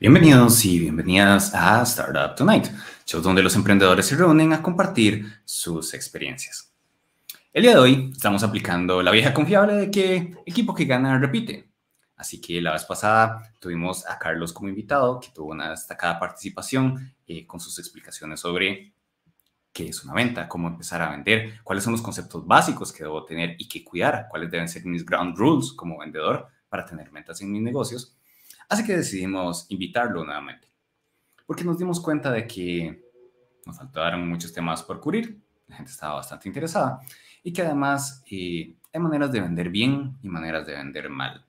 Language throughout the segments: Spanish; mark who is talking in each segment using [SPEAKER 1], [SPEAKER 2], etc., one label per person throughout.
[SPEAKER 1] Bienvenidos y bienvenidas a Startup Tonight, show donde los emprendedores se reúnen a compartir sus experiencias. El día de hoy estamos aplicando la vieja confiable de que equipo que gana repite. Así que la vez pasada tuvimos a Carlos como invitado, que tuvo una destacada participación eh, con sus explicaciones sobre qué es una venta, cómo empezar a vender, cuáles son los conceptos básicos que debo tener y que cuidar, cuáles deben ser mis ground rules como vendedor para tener ventas en mis negocios Así que decidimos invitarlo nuevamente, porque nos dimos cuenta de que nos faltaron muchos temas por cubrir, la gente estaba bastante interesada y que además eh, hay maneras de vender bien y maneras de vender mal.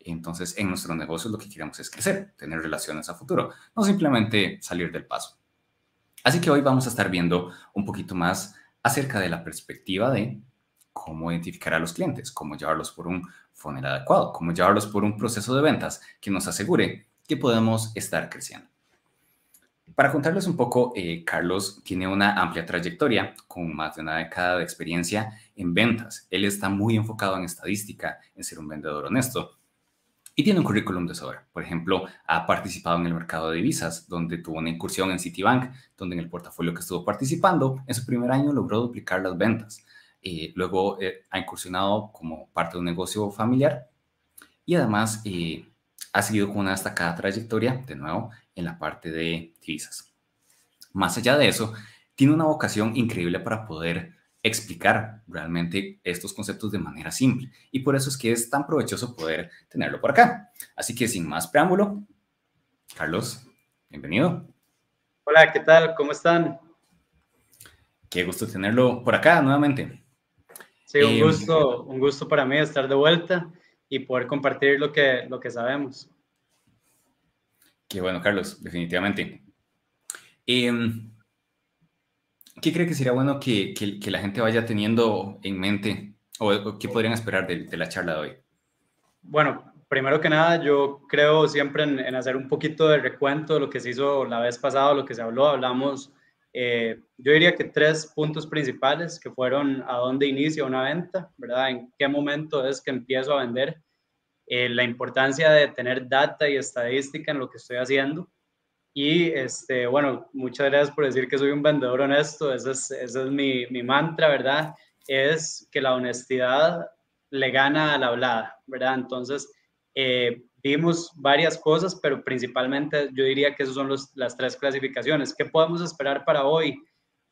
[SPEAKER 1] Entonces, en nuestro negocio lo que queremos es crecer, tener relaciones a futuro, no simplemente salir del paso. Así que hoy vamos a estar viendo un poquito más acerca de la perspectiva de cómo identificar a los clientes, cómo llevarlos por un funnel adecuado, cómo llevarlos por un proceso de ventas que nos asegure que podemos estar creciendo. Para contarles un poco, eh, Carlos tiene una amplia trayectoria con más de una década de experiencia en ventas. Él está muy enfocado en estadística, en ser un vendedor honesto y tiene un currículum de sobra. Por ejemplo, ha participado en el mercado de divisas, donde tuvo una incursión en Citibank, donde en el portafolio que estuvo participando, en su primer año logró duplicar las ventas. Eh, luego eh, ha incursionado como parte de un negocio familiar y además eh, ha seguido con una destacada trayectoria, de nuevo, en la parte de divisas. Más allá de eso, tiene una vocación increíble para poder explicar realmente estos conceptos de manera simple y por eso es que es tan provechoso poder tenerlo por acá. Así que sin más preámbulo, Carlos, bienvenido.
[SPEAKER 2] Hola, ¿qué tal? ¿Cómo están?
[SPEAKER 1] Qué gusto tenerlo por acá nuevamente.
[SPEAKER 2] Sí, un gusto, un gusto para mí estar de vuelta y poder compartir lo que, lo que sabemos.
[SPEAKER 1] Qué bueno, Carlos, definitivamente. Em, ¿Qué cree que sería bueno que, que, la gente vaya teniendo en mente o, qué podrían esperar de, de, la charla de hoy?
[SPEAKER 2] Bueno, primero que nada, yo creo siempre en, en, hacer un poquito de recuento de lo que se hizo la vez pasada, lo que se habló. Hablamos eh, yo diría que tres puntos principales que fueron a dónde inicia una venta, ¿verdad? En qué momento es que empiezo a vender, eh, la importancia de tener data y estadística en lo que estoy haciendo. Y, este, bueno, muchas gracias por decir que soy un vendedor honesto, ese es, ese es mi, mi mantra, ¿verdad? Es que la honestidad le gana a la hablada, ¿verdad? Entonces, eh, vimos varias cosas, pero principalmente yo diría que esas son las tres clasificaciones. ¿Qué podemos esperar para hoy?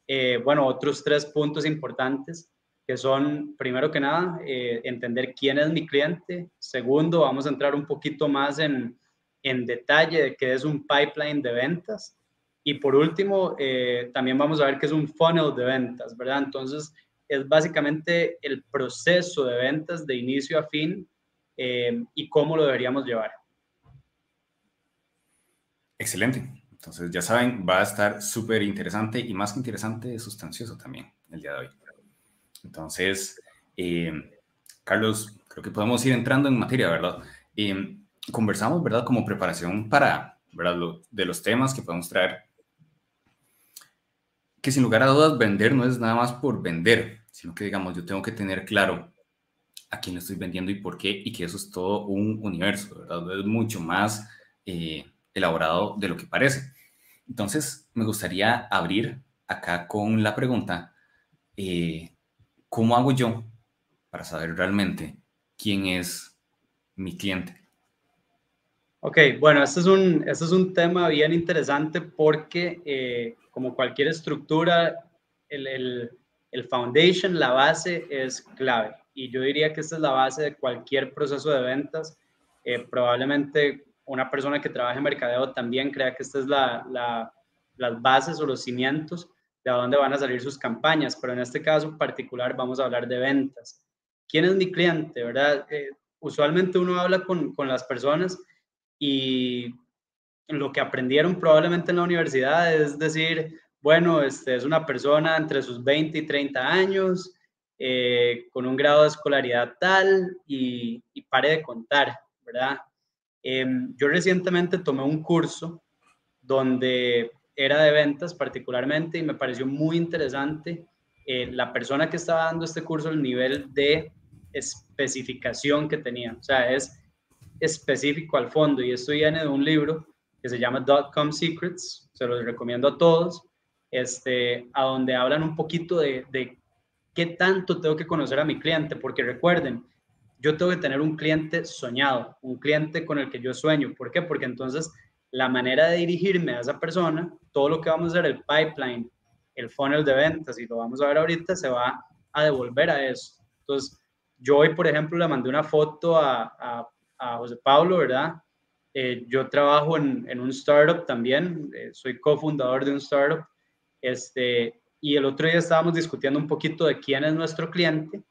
[SPEAKER 2] Eh, bueno, otros tres puntos importantes que son, primero que nada, eh, entender quién es mi cliente. Segundo, vamos a entrar un poquito más en, en detalle de qué es un pipeline de ventas. Y por último, también vamos a ver qué es un funnel de ventas, ¿verdad? Entonces, es básicamente el proceso de ventas de inicio a fin eh, y cómo lo deberíamos llevar.
[SPEAKER 1] Excelente. Entonces, ya saben, va a estar súper interesante y más que interesante, sustancioso también el día de hoy. Entonces, eh, Carlos, creo que podemos ir entrando en materia, ¿verdad? Eh, conversamos, ¿verdad? Como preparación para, ¿verdad? de los temas que podemos traer. Que sin lugar a dudas, vender no es nada más por vender, sino que, digamos, yo tengo que tener claro a quién estoy vendiendo y por qué, y que eso es todo un universo, ¿verdad? Es mucho más eh, elaborado de lo que parece. Entonces, me gustaría abrir acá con la pregunta, eh, ¿cómo hago yo para saber realmente quién es mi cliente?
[SPEAKER 2] Ok, bueno, este es un, es un tema bien interesante porque eh, como cualquier estructura, el, el foundation, la base es clave y yo diría que esta es la base de cualquier proceso de ventas. Eh, probablemente una persona que trabaja en mercadeo también crea que esta es la, la, las bases o los cimientos de a dónde van a salir sus campañas, pero en este caso particular vamos a hablar de ventas. ¿Quién es mi cliente? ¿Verdad? Eh, usualmente uno habla con, con las personas y lo que aprendieron probablemente en la universidad es decir, bueno, este es una persona entre sus 20 y 30 años, eh, con un grado de escolaridad tal y, pare de contar, ¿verdad? Em, yo recientemente tomé un curso donde era de ventas particularmente y me pareció muy interesante eh, la persona que estaba dando este curso, el nivel de especificación que tenía. O sea, es específico al fondo y esto viene de un libro que se llama .com Secrets, se los recomiendo a todos, este, a donde hablan un poquito de, de qué tanto tengo que conocer a mi cliente, porque recuerden, yo tengo que tener un cliente soñado, un cliente con el que yo sueño. ¿Por qué? Porque entonces la manera de dirigirme a esa persona, todo lo que vamos a hacer, el pipeline, el funnel de ventas, y lo vamos a ver ahorita, se va a devolver a eso. Entonces, yo hoy, por ejemplo, le mandé una foto a, a, José Pablo, ¿verdad? Eh, yo trabajo en, en, un startup también, eh, soy cofundador de un startup, este, y el otro día estábamos discutiendo un poquito de quién es nuestro cliente,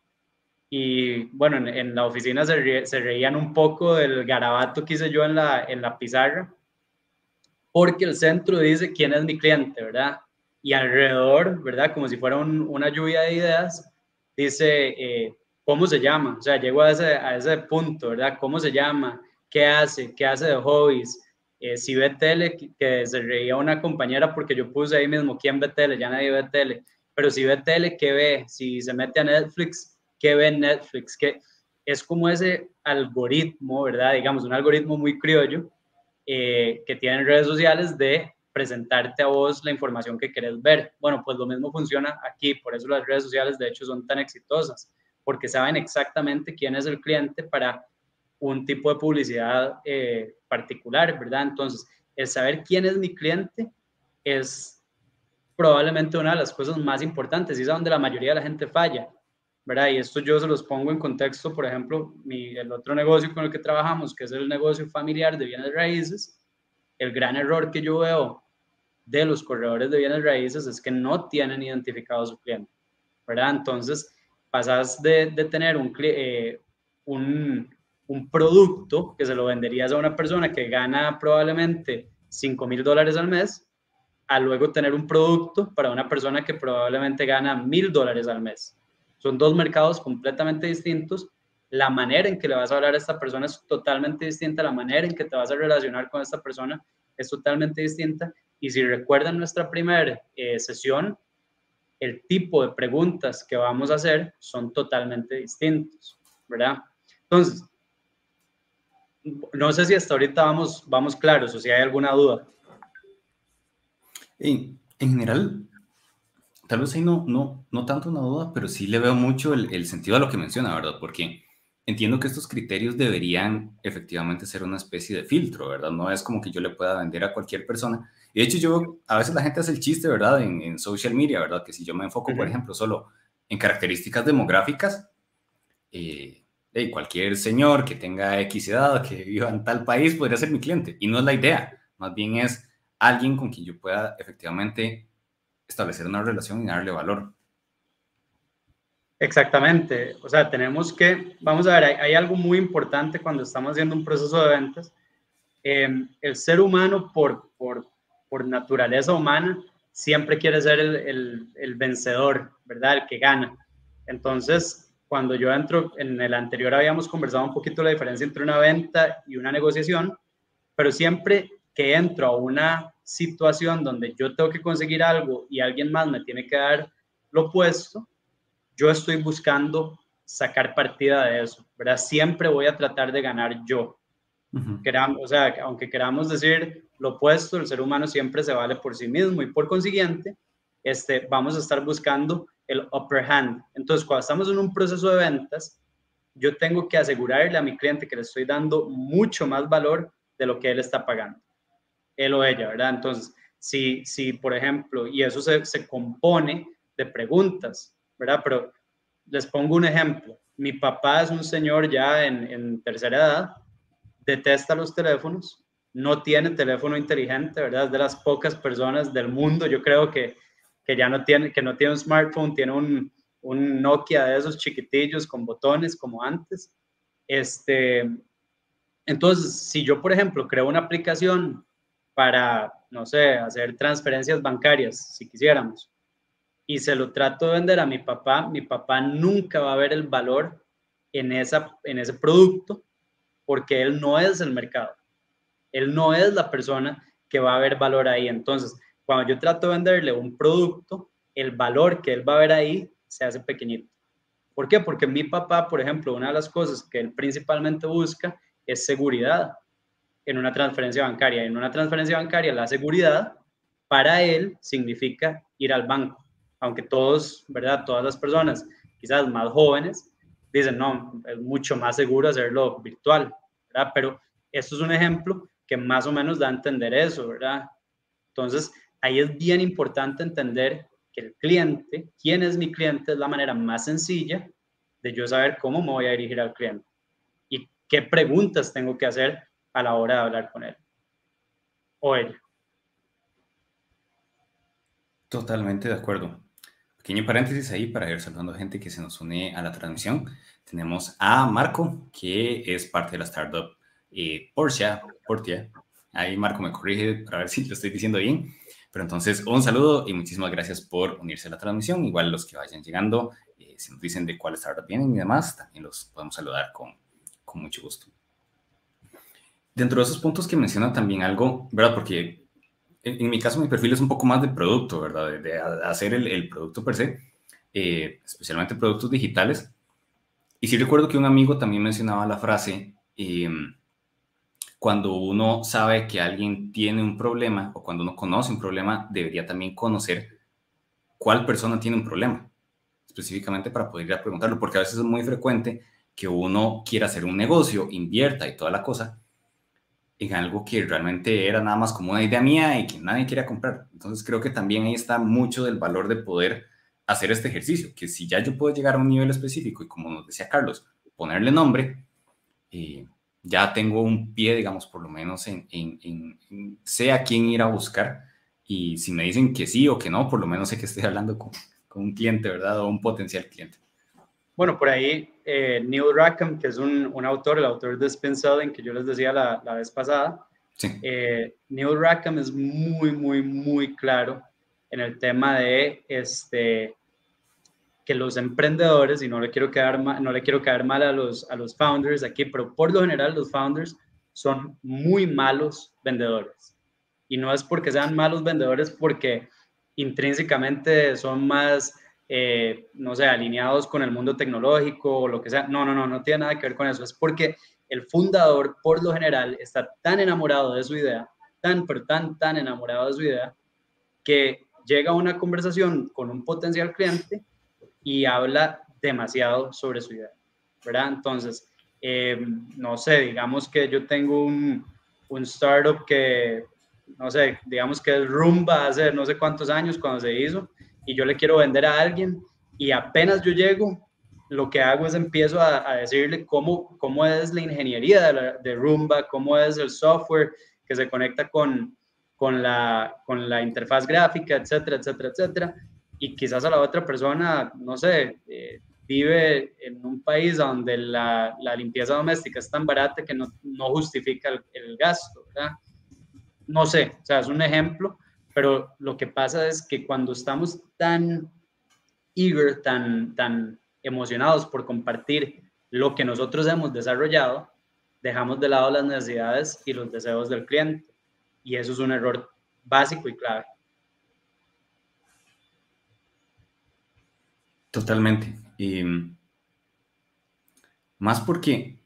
[SPEAKER 2] y bueno, en, en la oficina se, se, reían un poco del garabato que hice yo en la, en la pizarra, porque el centro dice quién es mi cliente, ¿verdad? Y alrededor, ¿verdad? Como si fuera un, una lluvia de ideas, dice eh, cómo se llama, o sea, llego a ese, a ese punto, ¿verdad? ¿Cómo se llama? ¿Qué hace? ¿Qué hace de hobbies? Eh, si ve tele, que se reía una compañera porque yo puse ahí mismo, ¿quién ve tele? Ya nadie ve tele. Pero si ve tele, ¿qué ve? Si se mete a Netflix, ¿qué ve Netflix? ¿Qué? Es como ese algoritmo, ¿verdad? Digamos, un algoritmo muy criollo eh, que tienen redes sociales de presentarte a vos la información que querés ver. Bueno, pues lo mismo funciona aquí, por eso las redes sociales de hecho son tan exitosas, porque saben exactamente quién es el cliente para un tipo de publicidad eh, particular, ¿verdad? Entonces, el saber quién es mi cliente es probablemente una de las cosas más importantes y es donde la mayoría de la gente falla, ¿verdad? Y esto yo se los pongo en contexto, por ejemplo, mi, el otro negocio con el que trabajamos, que es el negocio familiar de bienes raíces, el gran error que yo veo de los corredores de bienes raíces es que no tienen identificado a su cliente, ¿verdad? Entonces, pasas de, tener un, eh, un, un, producto que se lo venderías a una persona que gana probablemente 5 mil dólares al mes, a luego tener un producto para una persona que probablemente gana mil dólares al mes. Son dos mercados completamente distintos. La manera en que le vas a hablar a esta persona es totalmente distinta, la manera en que te vas a relacionar con esta persona es totalmente distinta. Y si recuerdan nuestra primera eh, sesión, el tipo de preguntas que vamos a hacer son totalmente distintos, ¿verdad? Entonces, no sé si hasta ahorita vamos, vamos claros o si hay alguna duda.
[SPEAKER 1] En, en general, tal vez ahí no, no, no tanto una duda, pero sí le veo mucho el, el sentido a lo que menciona, ¿verdad? Porque entiendo que estos criterios deberían efectivamente ser una especie de filtro, ¿verdad? No es como que yo le pueda vender a cualquier persona. Y de hecho, yo, a veces la gente hace el chiste, ¿verdad? En, en social media, ¿verdad? Que si yo me enfoco, por ejemplo, solo en características demográficas, eh, cualquier señor que tenga X edad, que viva en tal país, podría ser mi cliente. Y no es la idea, más bien es alguien con quien yo pueda efectivamente establecer una relación y darle valor.
[SPEAKER 2] Exactamente, o sea, tenemos que, vamos a ver, hay, hay algo muy importante cuando estamos haciendo un proceso de ventas. Eh, el ser humano, por, por, por, naturaleza humana, siempre quiere ser el, el, el, vencedor, ¿verdad? El que gana. Entonces, cuando yo entro, en el anterior habíamos conversado un poquito la diferencia entre una venta y una negociación, pero siempre que entro a una situación donde yo tengo que conseguir algo y alguien más me tiene que dar lo opuesto, yo estoy buscando sacar partida de eso, ¿verdad? Siempre voy a tratar de ganar yo. Uh -huh. Queramos, o sea, aunque queramos decir lo opuesto, el ser humano siempre se vale por sí mismo y por consiguiente, este, vamos a estar buscando el upper hand. Entonces, cuando estamos en un proceso de ventas, yo tengo que asegurarle a mi cliente que le estoy dando mucho más valor de lo que él está pagando, él o ella, ¿verdad? Entonces, si, si por ejemplo, y eso se, se compone de preguntas, ¿verdad? Pero les pongo un ejemplo. Mi papá es un señor ya en, en, tercera edad, detesta los teléfonos, no tiene teléfono inteligente, ¿verdad? De las pocas personas del mundo, yo creo que, que ya no tiene, que no tiene un smartphone, tiene un, un Nokia de esos chiquitillos con botones como antes. Este, entonces, si yo, por ejemplo, creo una aplicación para, no sé, hacer transferencias bancarias, si quisiéramos, y se lo trato de vender a mi papá, mi papá nunca va a ver el valor en, esa, en ese producto porque él no es el mercado. Él no es la persona que va a ver valor ahí. Entonces, cuando yo trato de venderle un producto, el valor que él va a ver ahí se hace pequeñito. ¿Por qué? Porque mi papá, por ejemplo, una de las cosas que él principalmente busca es seguridad. en una transferencia bancaria. En una transferencia bancaria, la seguridad para él significa ir al banco. Aunque todos, ¿verdad? Todas las personas, quizás más jóvenes, dicen, no, es mucho más seguro hacerlo virtual, ¿verdad? Pero esto es un ejemplo que más o menos da a entender eso, ¿verdad? Entonces, ahí es bien importante entender que el cliente, quién es mi cliente, es la manera más sencilla de yo saber cómo me voy a dirigir al cliente y qué preguntas tengo que hacer a la hora de hablar con él o ella.
[SPEAKER 1] Totalmente de acuerdo. Pequeño paréntesis ahí para ir saludando gente que se nos une a la transmisión. Tenemos a Marco, que es parte de la startup eh, Portia. Ahí Marco me corrige para ver si lo estoy diciendo bien. Pero entonces, un saludo y muchísimas gracias por unirse a la transmisión. Igual los que vayan llegando, eh, si nos dicen de cuál startup vienen y demás, también los podemos saludar con, con mucho gusto. Dentro de esos puntos que menciona también algo, ¿verdad? Porque en, mi caso mi perfil es un poco más de producto, ¿verdad? De, hacer el, el, producto per se, eh, especialmente productos digitales. Y sí recuerdo que un amigo también mencionaba la frase, eh, cuando uno sabe que alguien tiene un problema o cuando uno conoce un problema, debería también conocer cuál persona tiene un problema, específicamente para poder ir a preguntarlo, porque a veces es muy frecuente que uno quiera hacer un negocio, invierta y toda la cosa en algo que realmente era nada más como una idea mía y que nadie quería comprar. Entonces creo que también ahí está mucho del valor de poder hacer este ejercicio, que si ya yo puedo llegar a un nivel específico y como nos decía Carlos, ponerle nombre, eh, ya tengo un pie, digamos, por lo menos en, en, sé a quién ir a buscar y si me dicen que sí o que no, por lo menos sé que estoy hablando con, con un cliente, ¿verdad? O un potencial cliente.
[SPEAKER 2] Bueno, por ahí eh, Neil Rackham, que es un, un, autor, el autor de Spin Selling, que yo les decía la, la vez pasada, sí. eh, Neil Rackham es muy, muy, muy claro en el tema de este, que los emprendedores, y no le quiero quedar mal, no le quiero quedar mal a los, a los founders aquí, pero por lo general los founders son muy malos vendedores. Y no es porque sean malos vendedores, porque intrínsecamente son más, eh, no sé, alineados con el mundo tecnológico o lo que sea. No, no, no, no tiene nada que ver con eso. Es porque el fundador, por lo general, está tan enamorado de su idea, tan, pero tan, tan enamorado de su idea, que llega a una conversación con un potencial cliente y habla demasiado sobre su idea, ¿verdad? Entonces, eh, no sé, digamos que yo tengo un, un, startup que, no sé, digamos que es Rumba hace no sé cuántos años cuando se hizo, y yo le quiero vender a alguien, y apenas yo llego, lo que hago es empiezo a, decirle cómo, cómo es la ingeniería de, de, Rumba, cómo es el software que se conecta con, con, la, con la interfaz gráfica, etcétera, etcétera, etcétera y quizás a la otra persona, no sé, eh, vive en un país donde la, la, limpieza doméstica es tan barata que no, no justifica el, el, gasto, ¿verdad? No sé, o sea, es un ejemplo, pero lo que pasa es que cuando estamos tan eager, tan, tan emocionados por compartir lo que nosotros hemos desarrollado, dejamos de lado las necesidades y los deseos del cliente. Y eso es un error básico y clave.
[SPEAKER 1] Totalmente. Y más porque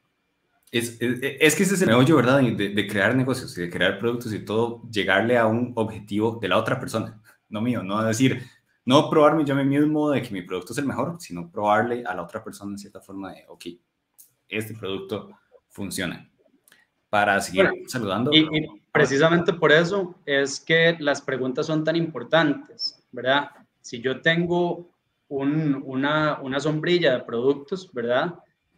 [SPEAKER 1] es, es, que ese es el meollo, ¿verdad? De, de, crear negocios y de crear productos y todo, llegarle a un objetivo de la otra persona, no mío, no decir, no probarme yo a mí mismo de que mi producto es el mejor, sino probarle a la otra persona en cierta forma de, ok, este producto funciona. Para seguir saludando.
[SPEAKER 2] Y, y precisamente por eso es que las preguntas son tan importantes, ¿verdad? Si yo tengo una, sombrilla de productos, ¿verdad?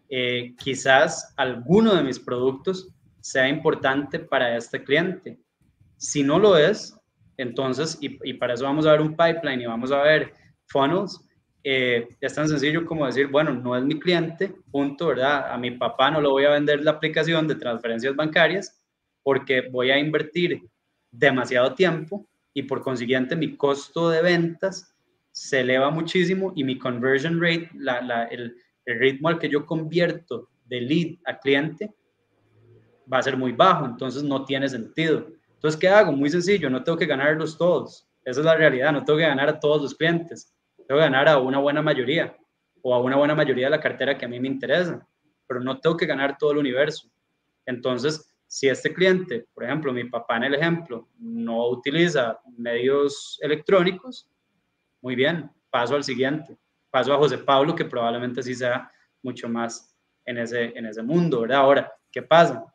[SPEAKER 2] Eh, quizás alguno de mis productos sea importante para este cliente. Si no lo es, entonces, y, y para eso vamos a ver un pipeline y vamos a ver funnels, eh, es tan sencillo como decir, bueno, no es mi cliente, punto, ¿verdad? A mi papá no le voy a vender la aplicación de transferencias bancarias porque voy a invertir demasiado tiempo y por consiguiente mi costo de ventas se eleva muchísimo y mi conversion rate, la, el, el, ritmo al que yo convierto de lead a cliente va a ser muy bajo, entonces no tiene sentido. Entonces, ¿qué hago? Muy sencillo, no tengo que ganarlos todos. Esa es la realidad, no tengo que ganar a todos los clientes, tengo que ganar a una buena mayoría o a una buena mayoría de la cartera que a mí me interesa, pero no tengo que ganar todo el universo. Entonces, si este cliente, por ejemplo, mi papá en el ejemplo, no utiliza medios electrónicos, muy bien, paso al siguiente. Paso a José Pablo, que probablemente sí sea mucho más en ese, en ese mundo, ¿verdad? Ahora, ¿qué pasa?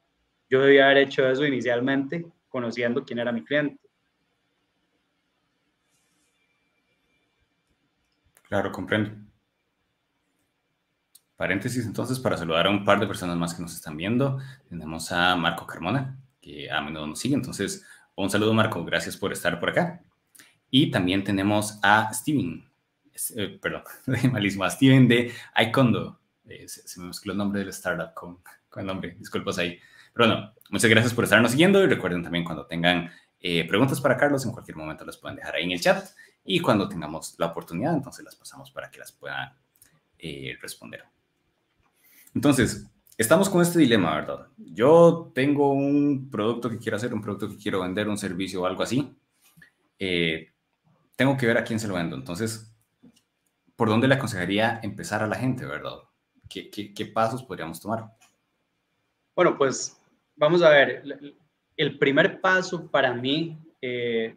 [SPEAKER 2] Yo debía haber hecho eso inicialmente conociendo quién era mi cliente.
[SPEAKER 1] Claro, comprendo. Paréntesis entonces para saludar a un par de personas más que nos están viendo. Tenemos a Marco Carmona, que a menudo nos sigue. Entonces, un saludo Marco, gracias por estar por acá. Y también tenemos a Steven, eh, perdón, malísimo, a Steven de iCondo. Eh, se, me mezcló el nombre del startup con, con el nombre, disculpas ahí. Pero bueno, muchas gracias por estarnos siguiendo y recuerden también cuando tengan eh, preguntas para Carlos, en cualquier momento las pueden dejar ahí en el chat y cuando tengamos la oportunidad, entonces las pasamos para que las puedan eh, responder. Entonces, estamos con este dilema, ¿verdad? Yo tengo un producto que quiero hacer, un producto que quiero vender, un servicio o algo así. Eh, tengo que ver a quién se lo vendo. Entonces, ¿por dónde le aconsejaría empezar a la gente, verdad? ¿Qué, pasos podríamos tomar?
[SPEAKER 2] Bueno, pues vamos a ver. El primer paso para mí, eh,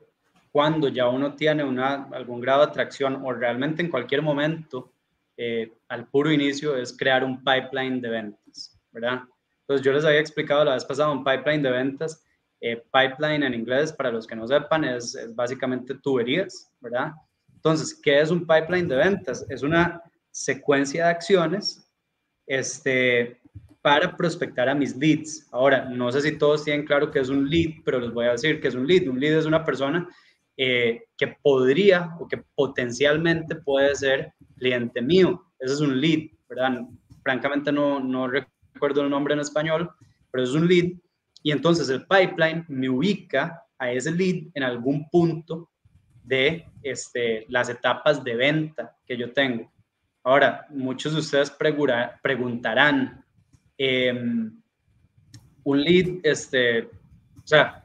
[SPEAKER 2] cuando ya uno tiene algún grado de atracción o realmente en cualquier momento, eh, al puro inicio, es crear un pipeline de ventas, ¿verdad? Entonces yo les había explicado la vez pasada un pipeline de ventas. Eh, pipeline en inglés, para los que no sepan, es, es básicamente tuberías, ¿verdad? Entonces, ¿qué es un pipeline de ventas? Es una secuencia de acciones este, para prospectar a mis leads. Ahora, no sé si todos tienen claro que es un lead, pero les voy a decir que es un lead. Un lead es una persona eh, que podría o que potencialmente puede ser cliente mío. Ese es un lead, ¿verdad? Francamente no, no recuerdo el nombre en español, pero es un lead. Y entonces el pipeline me ubica a ese lead en algún punto de este, las etapas de venta que yo tengo. Ahora, muchos de ustedes preguntarán, Em, un lead, este, o sea,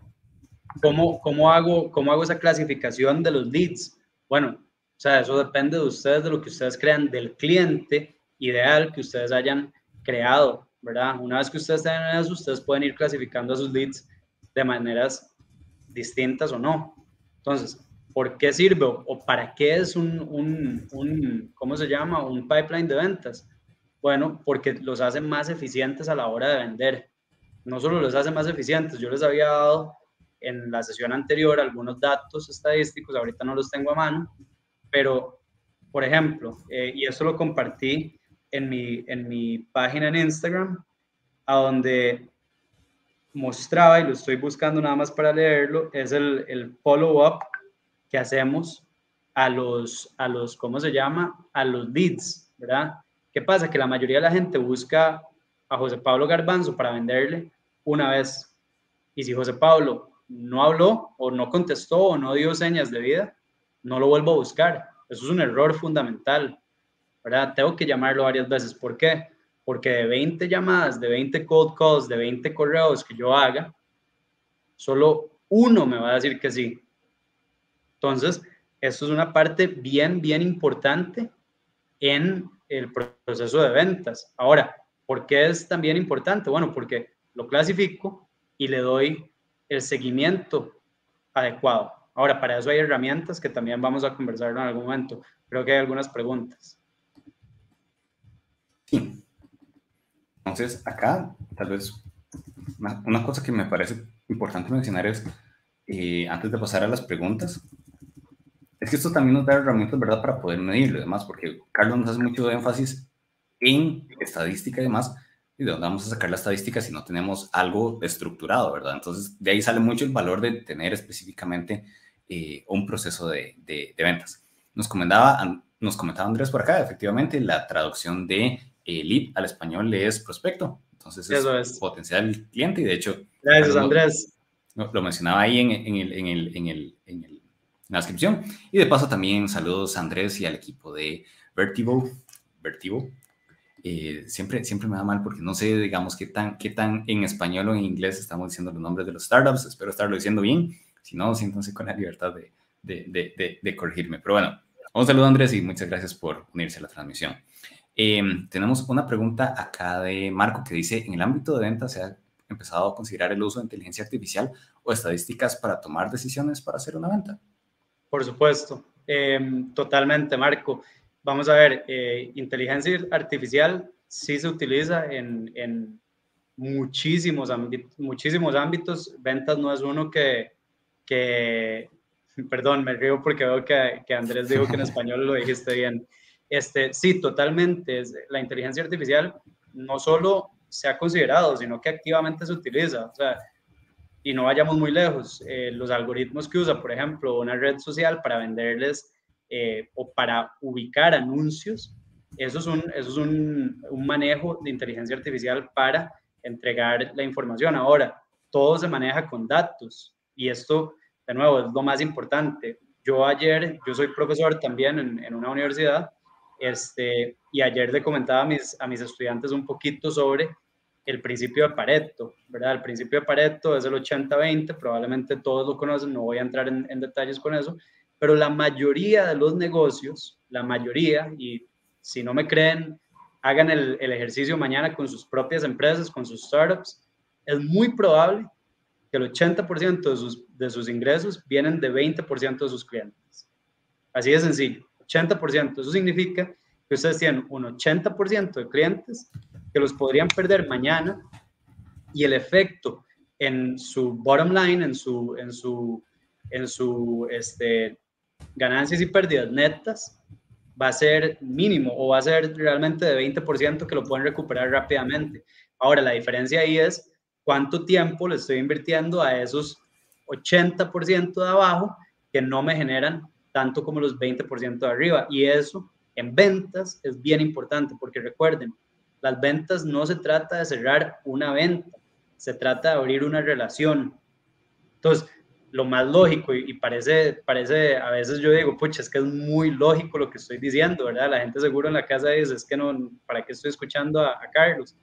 [SPEAKER 2] ¿cómo, cómo, hago, ¿cómo hago esa clasificación de los leads? Bueno, o sea, eso depende de ustedes, de lo que ustedes crean, del cliente ideal que ustedes hayan creado, ¿verdad? Una vez que ustedes tengan eso, ustedes pueden ir clasificando a sus leads de maneras distintas o no. Entonces, ¿por qué sirve o para qué es un, un, un ¿cómo se llama? Un pipeline de ventas. Bueno, porque los hace más eficientes a la hora de vender. No solo los hace más eficientes, yo les había dado en la sesión anterior algunos datos estadísticos, ahorita no los tengo a mano, pero, por ejemplo, eh, y esto lo compartí en mi, en mi página en Instagram, a donde mostraba, y lo estoy buscando nada más para leerlo, es el, el follow-up que hacemos a los, a los, ¿cómo se llama? A los leads, ¿verdad? ¿Qué pasa? Que la mayoría de la gente busca a José Pablo Garbanzo para venderle una vez. Y si José Pablo no habló o no contestó o no dio señas de vida, no lo vuelvo a buscar. Eso es un error fundamental. ¿Verdad? Tengo que llamarlo varias veces. ¿Por qué? Porque de 20 llamadas, de 20 cold calls, de 20 correos que yo haga, solo uno me va a decir que sí. Entonces, eso es una parte bien, bien importante en el proceso de ventas. Ahora, ¿por qué es también importante? Bueno, porque lo clasifico y le doy el seguimiento adecuado. Ahora, para eso hay herramientas que también vamos a conversar en algún momento. Creo que hay algunas preguntas.
[SPEAKER 1] Entonces, acá, tal vez, una, cosa que me parece importante mencionar es, eh, antes de pasar a las preguntas, es que esto también nos da herramientas, ¿verdad?, para poder medirlo y demás, porque Carlos nos hace mucho énfasis en estadística y demás, y de dónde vamos a sacar la estadística si no tenemos algo estructurado, ¿verdad? Entonces, de ahí sale mucho el valor de tener específicamente eh, un proceso de, de, ventas. Nos comentaba, nos comentaba Andrés por acá, efectivamente, la traducción de eh, lead al español es prospecto. Entonces, es, potencial cliente y de hecho...
[SPEAKER 2] Gracias, Andrés.
[SPEAKER 1] Lo, lo mencionaba ahí en, en, el, en, el, en, el, en el la descripción. Y de paso también saludos a Andrés y al equipo de Vertigo. Vertigo. Eh, siempre, siempre me da mal porque no sé, digamos, qué tan, qué tan en español o en inglés estamos diciendo los nombres de los startups. Espero estarlo diciendo bien. Si no, siéntanse con la libertad de, de, de, de, corregirme. Pero bueno, un saludo Andrés y muchas gracias por unirse a la transmisión. Em, tenemos una pregunta acá de Marco que dice, en el ámbito de ventas se ha empezado a considerar el uso de inteligencia artificial o estadísticas para tomar decisiones para hacer una venta?
[SPEAKER 2] Por supuesto, em, totalmente, Marco. Vamos a ver, eh, inteligencia artificial sí se utiliza en, en muchísimos, muchísimos ámbitos. Ventas no es uno que, que, perdón, me río porque veo que, que Andrés dijo que en español lo dijiste bien. Este, sí, totalmente. La inteligencia artificial no solo se ha considerado, sino que activamente se utiliza. O sea, y no vayamos muy lejos. Eh, los algoritmos que usa, por ejemplo, una red social para venderles eh, o para ubicar anuncios, eso es, un, eso es un, un, manejo de inteligencia artificial para entregar la información. Ahora, todo se maneja con datos y esto, de nuevo, es lo más importante. Yo ayer, yo soy profesor también en, en una universidad este, y ayer le comentaba a mis, a mis estudiantes un poquito sobre el principio de Pareto, ¿verdad? El principio de Pareto es el 80-20, probablemente todos lo conocen, no voy a entrar en, en, detalles con eso, pero la mayoría de los negocios, la mayoría, y si no me creen, hagan el, el ejercicio mañana con sus propias empresas, con sus startups, es muy probable que el 80% de sus, de sus ingresos vienen de 20% de sus clientes. Así de sencillo. 80%. Eso significa que ustedes tienen un 80% de clientes que los podrían perder mañana y el efecto en su bottom line, en su, en su, en su este, ganancias y pérdidas netas, va a ser mínimo o va a ser realmente de 20% que lo pueden recuperar rápidamente. Ahora, la diferencia ahí es cuánto tiempo le estoy invirtiendo a esos 80% de abajo que no me generan tanto como los 20% de arriba. Y eso en ventas es bien importante porque recuerden, las ventas no se trata de cerrar una venta, se trata de abrir una relación. Entonces, lo más lógico y, parece, parece, a veces yo digo, pucha, es que es muy lógico lo que estoy diciendo, ¿verdad? La gente seguro en la casa dice, es que no, ¿para qué estoy escuchando a, a Carlos?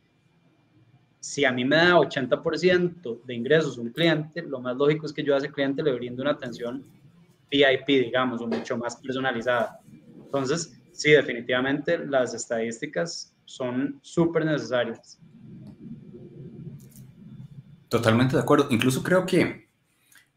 [SPEAKER 2] Si a mí me da 80% de ingresos un cliente, lo más lógico es que yo a ese cliente le brindo una atención VIP, digamos, o mucho más personalizada. Entonces, sí, definitivamente las estadísticas son súper necesarias.
[SPEAKER 1] Totalmente de acuerdo. Incluso creo que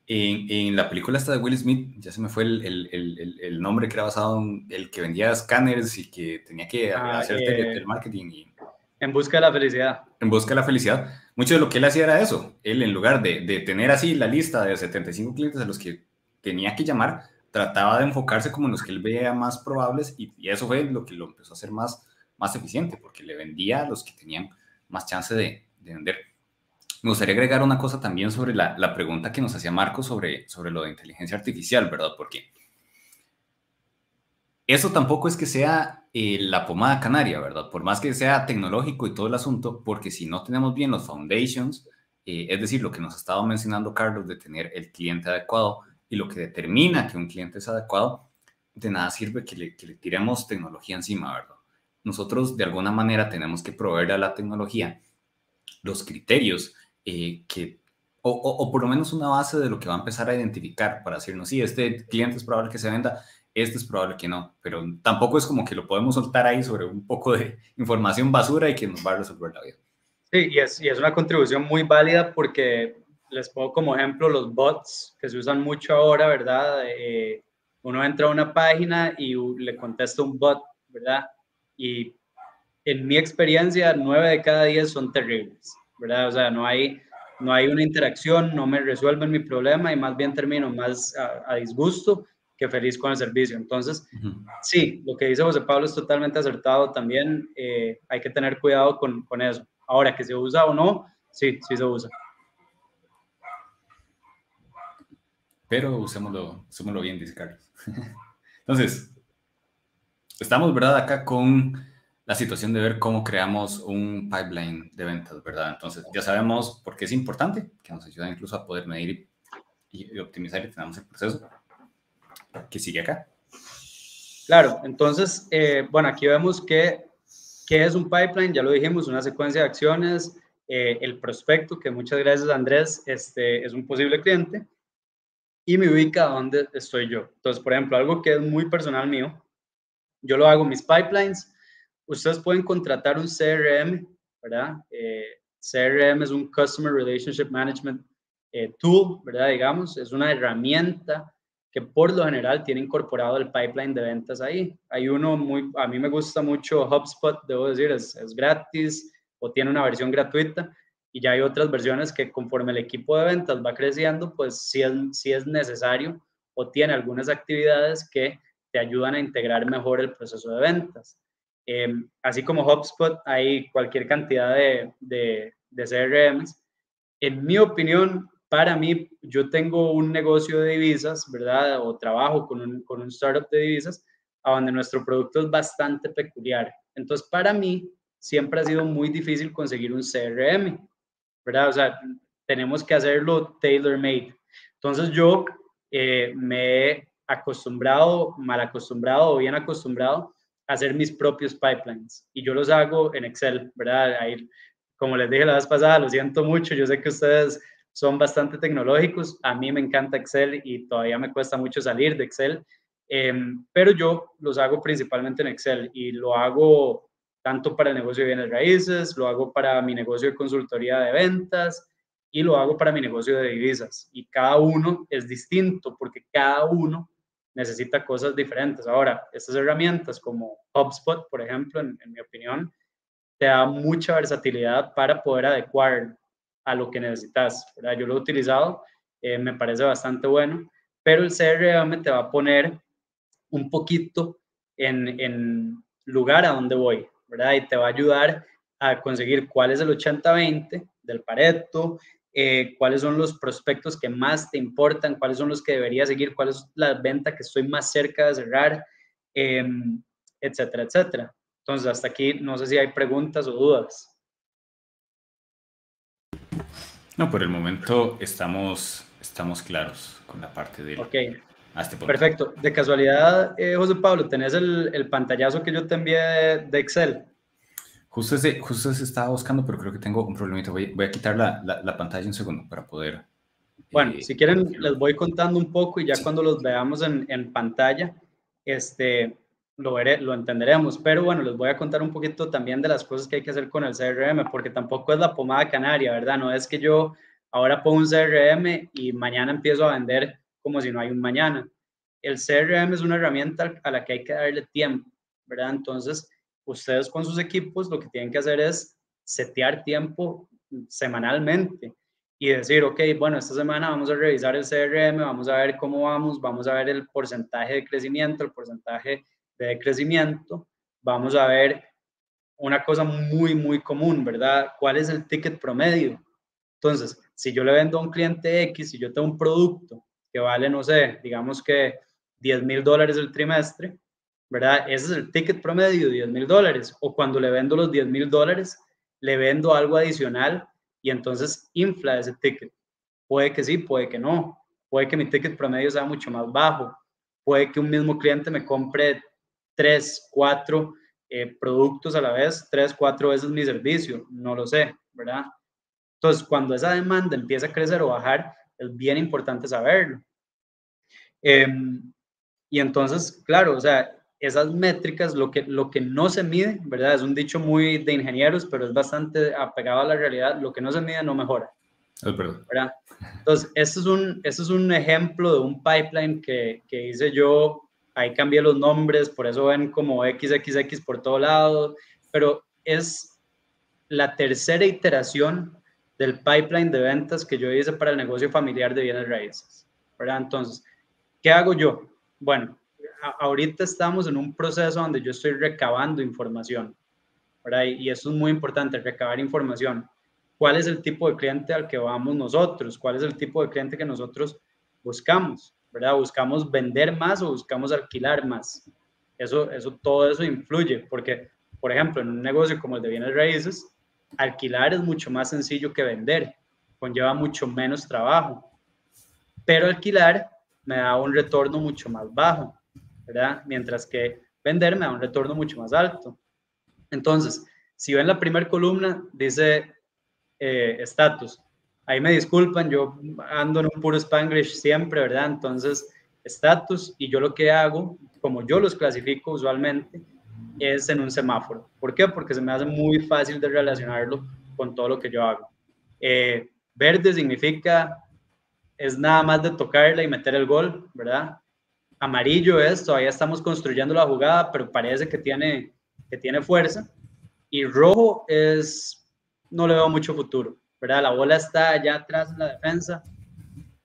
[SPEAKER 1] en, en, la película esta de Will Smith, ya se me fue el, el, el, el, nombre que era basado en el que vendía escáneres y que tenía que ah, hacer eh, marketing. Y,
[SPEAKER 2] en busca de la felicidad.
[SPEAKER 1] En busca de la felicidad. Mucho de lo que él hacía era eso. Él, en lugar de, de tener así la lista de 75 clientes a los que tenía que llamar, trataba de enfocarse como en los que él veía más probables y, eso fue lo que lo empezó a hacer más, más eficiente, porque le vendía a los que tenían más chance de, de vender. Me gustaría agregar una cosa también sobre la, la, pregunta que nos hacía Marco sobre, sobre lo de inteligencia artificial, ¿verdad? Porque eso tampoco es que sea eh, la pomada canaria, ¿verdad? Por más que sea tecnológico y todo el asunto, porque si no tenemos bien los foundations, eh, es decir, lo que nos ha estado mencionando Carlos de tener el cliente adecuado, y lo que determina que un cliente es adecuado, de nada sirve que le, que le tiremos tecnología encima, ¿verdad? Nosotros de alguna manera tenemos que proveer a la tecnología los criterios eh, que, o, o, por lo menos una base de lo que va a empezar a identificar para decirnos, sí, este cliente es probable que se venda, este es probable que no, pero tampoco es como que lo podemos soltar ahí sobre un poco de información basura y que nos va a resolver la vida.
[SPEAKER 2] Sí, y es, y es una contribución muy válida porque les pongo como ejemplo los bots que se usan mucho ahora, ¿verdad? Eh, uno entra a una página y le contesta un bot, ¿verdad? Y en mi experiencia, nueve de cada diez son terribles, ¿verdad? O sea, no hay, no hay una interacción, no me resuelven mi problema y más bien termino más a, disgusto que feliz con el servicio. Entonces, sí, lo que dice José Pablo es totalmente acertado también. Eh, hay que tener cuidado con, con eso. Ahora, que se usa o no, sí, sí se usa.
[SPEAKER 1] Pero usémoslo, usémoslo bien, dice Carlos. Entonces, estamos, ¿verdad? Acá con la situación de ver cómo creamos un pipeline de ventas, ¿verdad? Entonces, ya sabemos por qué es importante, que nos ayuda incluso a poder medir y, optimizar y tenemos el proceso que sigue acá.
[SPEAKER 2] Claro, entonces, eh, bueno, aquí vemos que, qué es un pipeline, ya lo dijimos, una secuencia de acciones, eh, el prospecto, que muchas gracias Andrés, este, es un posible cliente, y me ubica donde estoy yo. Entonces, por ejemplo, algo que es muy personal mío, yo lo hago mis pipelines. Ustedes pueden contratar un CRM, ¿verdad? Eh, CRM es un Customer Relationship Management eh, Tool, ¿verdad? Digamos, es una herramienta que por lo general tiene incorporado el pipeline de ventas ahí. Hay uno muy, a mí me gusta mucho HubSpot, debo decir, es, es gratis o tiene una versión gratuita y ya hay otras versiones que conforme el equipo de ventas va creciendo, pues sí es, sí es necesario o tiene algunas actividades que te ayudan a integrar mejor el proceso de ventas. Em, así como HubSpot, hay cualquier cantidad de, de, CRMs. En mi opinión, para mí, yo tengo un negocio de divisas, ¿verdad? O trabajo con un, con un startup de divisas, a donde nuestro producto es bastante peculiar. Entonces, para mí, siempre ha sido muy difícil conseguir un CRM, ¿verdad? O sea, tenemos que hacerlo tailor-made. Entonces, yo eh, me he acostumbrado, mal acostumbrado o bien acostumbrado a hacer mis propios pipelines. Y yo los hago en Excel, ¿verdad? Ahí, como les dije la vez pasada, lo siento mucho, yo sé que ustedes son bastante tecnológicos. A mí me encanta Excel y todavía me cuesta mucho salir de Excel, em, pero yo los hago principalmente en Excel y lo hago tanto para el negocio de bienes raíces, lo hago para mi negocio de consultoría de ventas y lo hago para mi negocio de divisas. Y cada uno es distinto porque cada uno necesita cosas diferentes. Ahora, estas herramientas como HubSpot, por ejemplo, en, en mi opinión, te da mucha versatilidad para poder adecuar a lo que necesitas. ¿verdad? Yo lo he utilizado, eh, me parece bastante bueno, pero el CRM te va a poner un poquito en, en lugar a donde voy, ¿verdad? Y te va a ayudar a conseguir cuál es el 80-20 del Pareto, eh, cuáles son los prospectos que más te importan, cuáles son los que deberías seguir, cuál es la venta que estoy más cerca de cerrar, em, etcétera, etcétera. Entonces, hasta aquí no sé si hay preguntas o dudas.
[SPEAKER 1] No, por el momento estamos, estamos claros con la parte de...
[SPEAKER 2] Este perfecto. De casualidad, eh, José Pablo, ¿tenés el, el, pantallazo que yo te envié de, Excel?
[SPEAKER 1] Justo se, justo se estaba buscando, pero creo que tengo un problemita. Voy, voy a quitar la, la, pantalla un segundo para poder...
[SPEAKER 2] Bueno, eh, si quieren, les voy contando un poco y ya cuando los veamos en, en pantalla, este, lo, veré, lo entenderemos. Pero bueno, les voy a contar un poquito también de las cosas que hay que hacer con el CRM, porque tampoco es la pomada canaria, ¿verdad? No es que yo ahora pongo un CRM y mañana empiezo a vender como si no hay un mañana. El CRM es una herramienta a la que hay que darle tiempo, ¿verdad? Entonces, ustedes con sus equipos lo que tienen que hacer es setear tiempo semanalmente y decir, ok, bueno, esta semana vamos a revisar el CRM, vamos a ver cómo vamos, vamos a ver el porcentaje de crecimiento, el porcentaje de crecimiento, vamos a ver una cosa muy, muy común, ¿verdad? ¿Cuál es el ticket promedio? Entonces, si yo le vendo a un cliente X, si yo tengo un producto que vale, no sé, digamos que 10 mil dólares el trimestre, ¿verdad? Ese es el ticket promedio, 10 mil dólares. O cuando le vendo los 10 mil dólares, le vendo algo adicional y entonces infla ese ticket. Puede que sí, puede que no. Puede que mi ticket promedio sea mucho más bajo. Puede que un mismo cliente me compre tres, cuatro eh, productos a la vez, tres, cuatro veces mi servicio, no lo sé, ¿verdad? Entonces, cuando esa demanda empieza a crecer o bajar, es bien importante saberlo. Em, y entonces, claro, o sea, esas métricas, lo que, lo que no se mide, ¿verdad? Es un dicho muy de ingenieros, pero es bastante apegado a la realidad. Lo que no se mide no mejora.
[SPEAKER 1] Oh.
[SPEAKER 2] Entonces, este es, un, este es un ejemplo de un pipeline que, que hice yo ahí cambié los nombres, por eso ven como XXX por todo lado, pero es la tercera iteración del pipeline de ventas que yo hice para el negocio familiar de bienes raíces, ¿verdad? Entonces, ¿qué hago yo? Bueno, ahorita estamos en un proceso donde yo estoy recabando información, ¿verdad? Y eso es muy importante, recabar información. ¿Cuál es el tipo de cliente al que vamos nosotros? ¿Cuál es el tipo de cliente que nosotros buscamos? ¿verdad? Buscamos vender más o buscamos alquilar más. Eso, eso, todo eso influye, porque, por ejemplo, en un negocio como el de bienes raíces, alquilar es mucho más sencillo que vender, conlleva mucho menos trabajo, pero alquilar me da un retorno mucho más bajo, ¿verdad? Mientras que vender me da un retorno mucho más alto. Entonces, si ven la primera columna, dice eh, estatus, ahí me disculpan, yo ando en un puro spanglish siempre, ¿verdad? Entonces, estatus y yo lo que hago, como yo los clasifico usualmente, es en un semáforo. ¿Por qué? Porque se me hace muy fácil de relacionarlo con todo lo que yo hago. Eh, verde significa es nada más de tocarla y meter el gol, ¿verdad? Amarillo es, todavía estamos construyendo la jugada, pero parece que tiene, que tiene fuerza. Y rojo es, no le veo mucho futuro, ¿verdad? La bola está allá atrás en la defensa,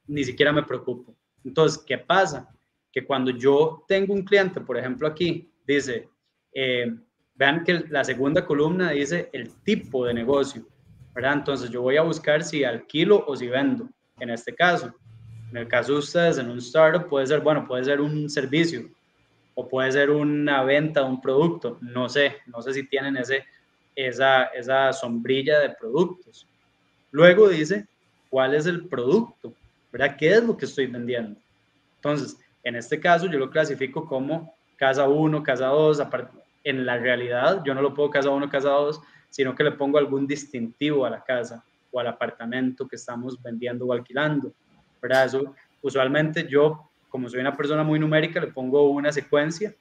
[SPEAKER 2] ni siquiera me preocupo. Entonces, ¿qué pasa? Que cuando yo tengo un cliente, por ejemplo aquí, dice, eh, vean que la segunda columna dice el tipo de negocio, ¿verdad? Entonces yo voy a buscar si alquilo o si vendo en este caso. En el caso de ustedes, en un startup puede ser, bueno, puede ser un servicio o puede ser una venta de un producto. No sé, no sé si tienen ese, esa, esa sombrilla de productos. Luego dice, ¿cuál es el producto? ¿Verdad? ¿Qué es lo que estoy vendiendo? Entonces, en este caso yo lo clasifico como casa 1, casa 2. En la realidad yo no lo pongo casa 1, casa 2, sino que le pongo algún distintivo a la casa o al apartamento que estamos vendiendo o alquilando, ¿verdad? Eso, usualmente yo, como soy una persona muy numérica, le pongo una secuencia,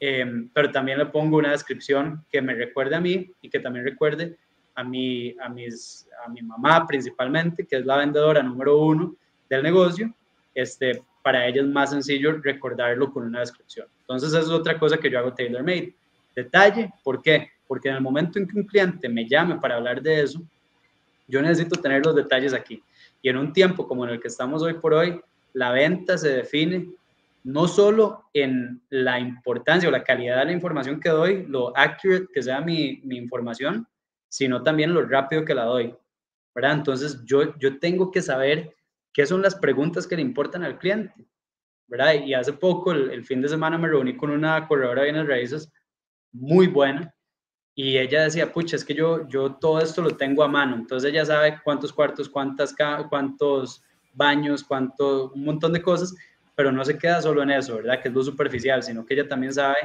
[SPEAKER 2] em, pero también le pongo una descripción que me recuerde a mí y que también recuerde a mi, a, mis, a mi mamá principalmente, que es la vendedora número uno del negocio. Este, para ella es más sencillo recordarlo con una descripción. Entonces, esa es otra cosa que yo hago tailor-made. Detalle, ¿por qué? Porque en el momento en que un cliente me llame para hablar de eso, yo necesito tener los detalles aquí. Y en un tiempo como en el que estamos hoy por hoy, la venta se define no solo en la importancia o la calidad de la información que doy, lo accurate que sea mi, mi información, sino también lo rápido que la doy. ¿verdad? Entonces yo, yo tengo que saber qué son las preguntas que le importan al cliente. ¿verdad? Y hace poco, el, el fin de semana, me reuní con una corredora de bienes raíces muy buena y ella decía, pucha, es que yo, yo todo esto lo tengo a mano, entonces ella sabe cuántos cuartos, cuántas, cuántos baños, cuánto, un montón de cosas, pero no se queda solo en eso, ¿verdad? Que es lo superficial, sino que ella también sabe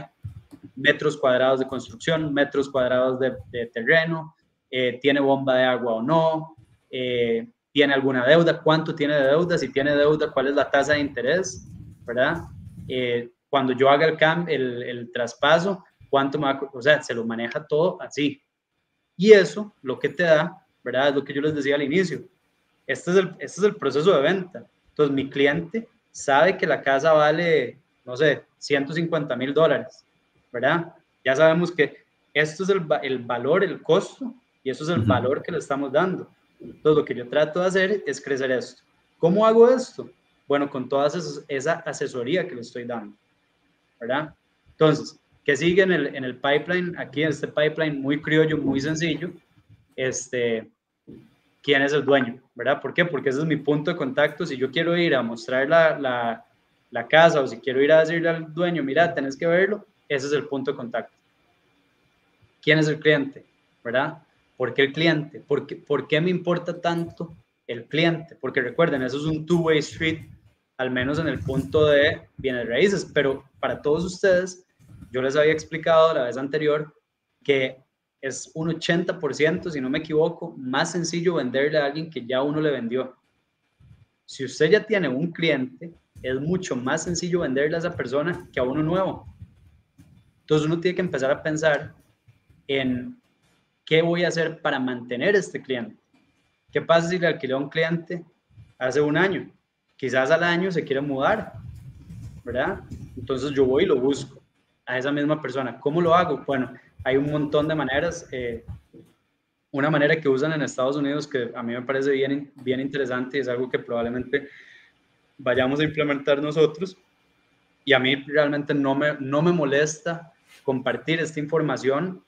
[SPEAKER 2] metros cuadrados de construcción, metros cuadrados de, terreno, eh, tiene bomba de agua o no, eh, tiene alguna deuda, cuánto tiene de deuda, si tiene deuda, cuál es la tasa de interés, ¿verdad? Eh, cuando yo haga el, cam el, el traspaso, cuánto me va o sea, se lo maneja todo así. Y eso lo que te da, ¿verdad? Es lo que yo les decía al inicio. Este es el, este es el proceso de venta. Entonces, mi cliente sabe que la casa vale, no sé, 150 mil dólares, ¿verdad? Ya sabemos que esto es el, el, valor, el costo, y eso es el valor que le estamos dando. Entonces, lo que yo trato de hacer es crecer esto. ¿Cómo hago esto? Bueno, con toda esa asesoría que le estoy dando, ¿verdad? Entonces, que sigue en el, en el pipeline, aquí en este pipeline muy criollo, muy sencillo, este, quién es el dueño, ¿verdad? ¿Por qué? Porque ese es mi punto de contacto. Si yo quiero ir a mostrar la, la, la casa o si quiero ir a decirle al dueño, mira, tenés que verlo, ese es el punto de contacto. ¿Quién es el cliente? ¿Verdad? ¿Por qué el cliente? ¿Por qué, ¿Por qué me importa tanto el cliente? Porque recuerden, eso es un two-way street, al menos en el punto de bienes raíces, pero para todos ustedes, yo les había explicado la vez anterior que es un 80%, si no me equivoco, más sencillo venderle a alguien que ya uno le vendió. Si usted ya tiene un cliente, es mucho más sencillo venderle a esa persona que a uno nuevo. Entonces uno tiene que empezar a pensar en qué voy a hacer para mantener este cliente. ¿Qué pasa si le alquilé a un cliente hace un año? Quizás al año se quiere mudar, ¿verdad? Entonces yo voy y lo busco a esa misma persona. ¿Cómo lo hago? Bueno, hay un montón de maneras. Eh, una manera que usan en Estados Unidos que a mí me parece bien, bien interesante y es algo que probablemente vayamos a implementar nosotros. Y a mí realmente no me, no me molesta compartir esta información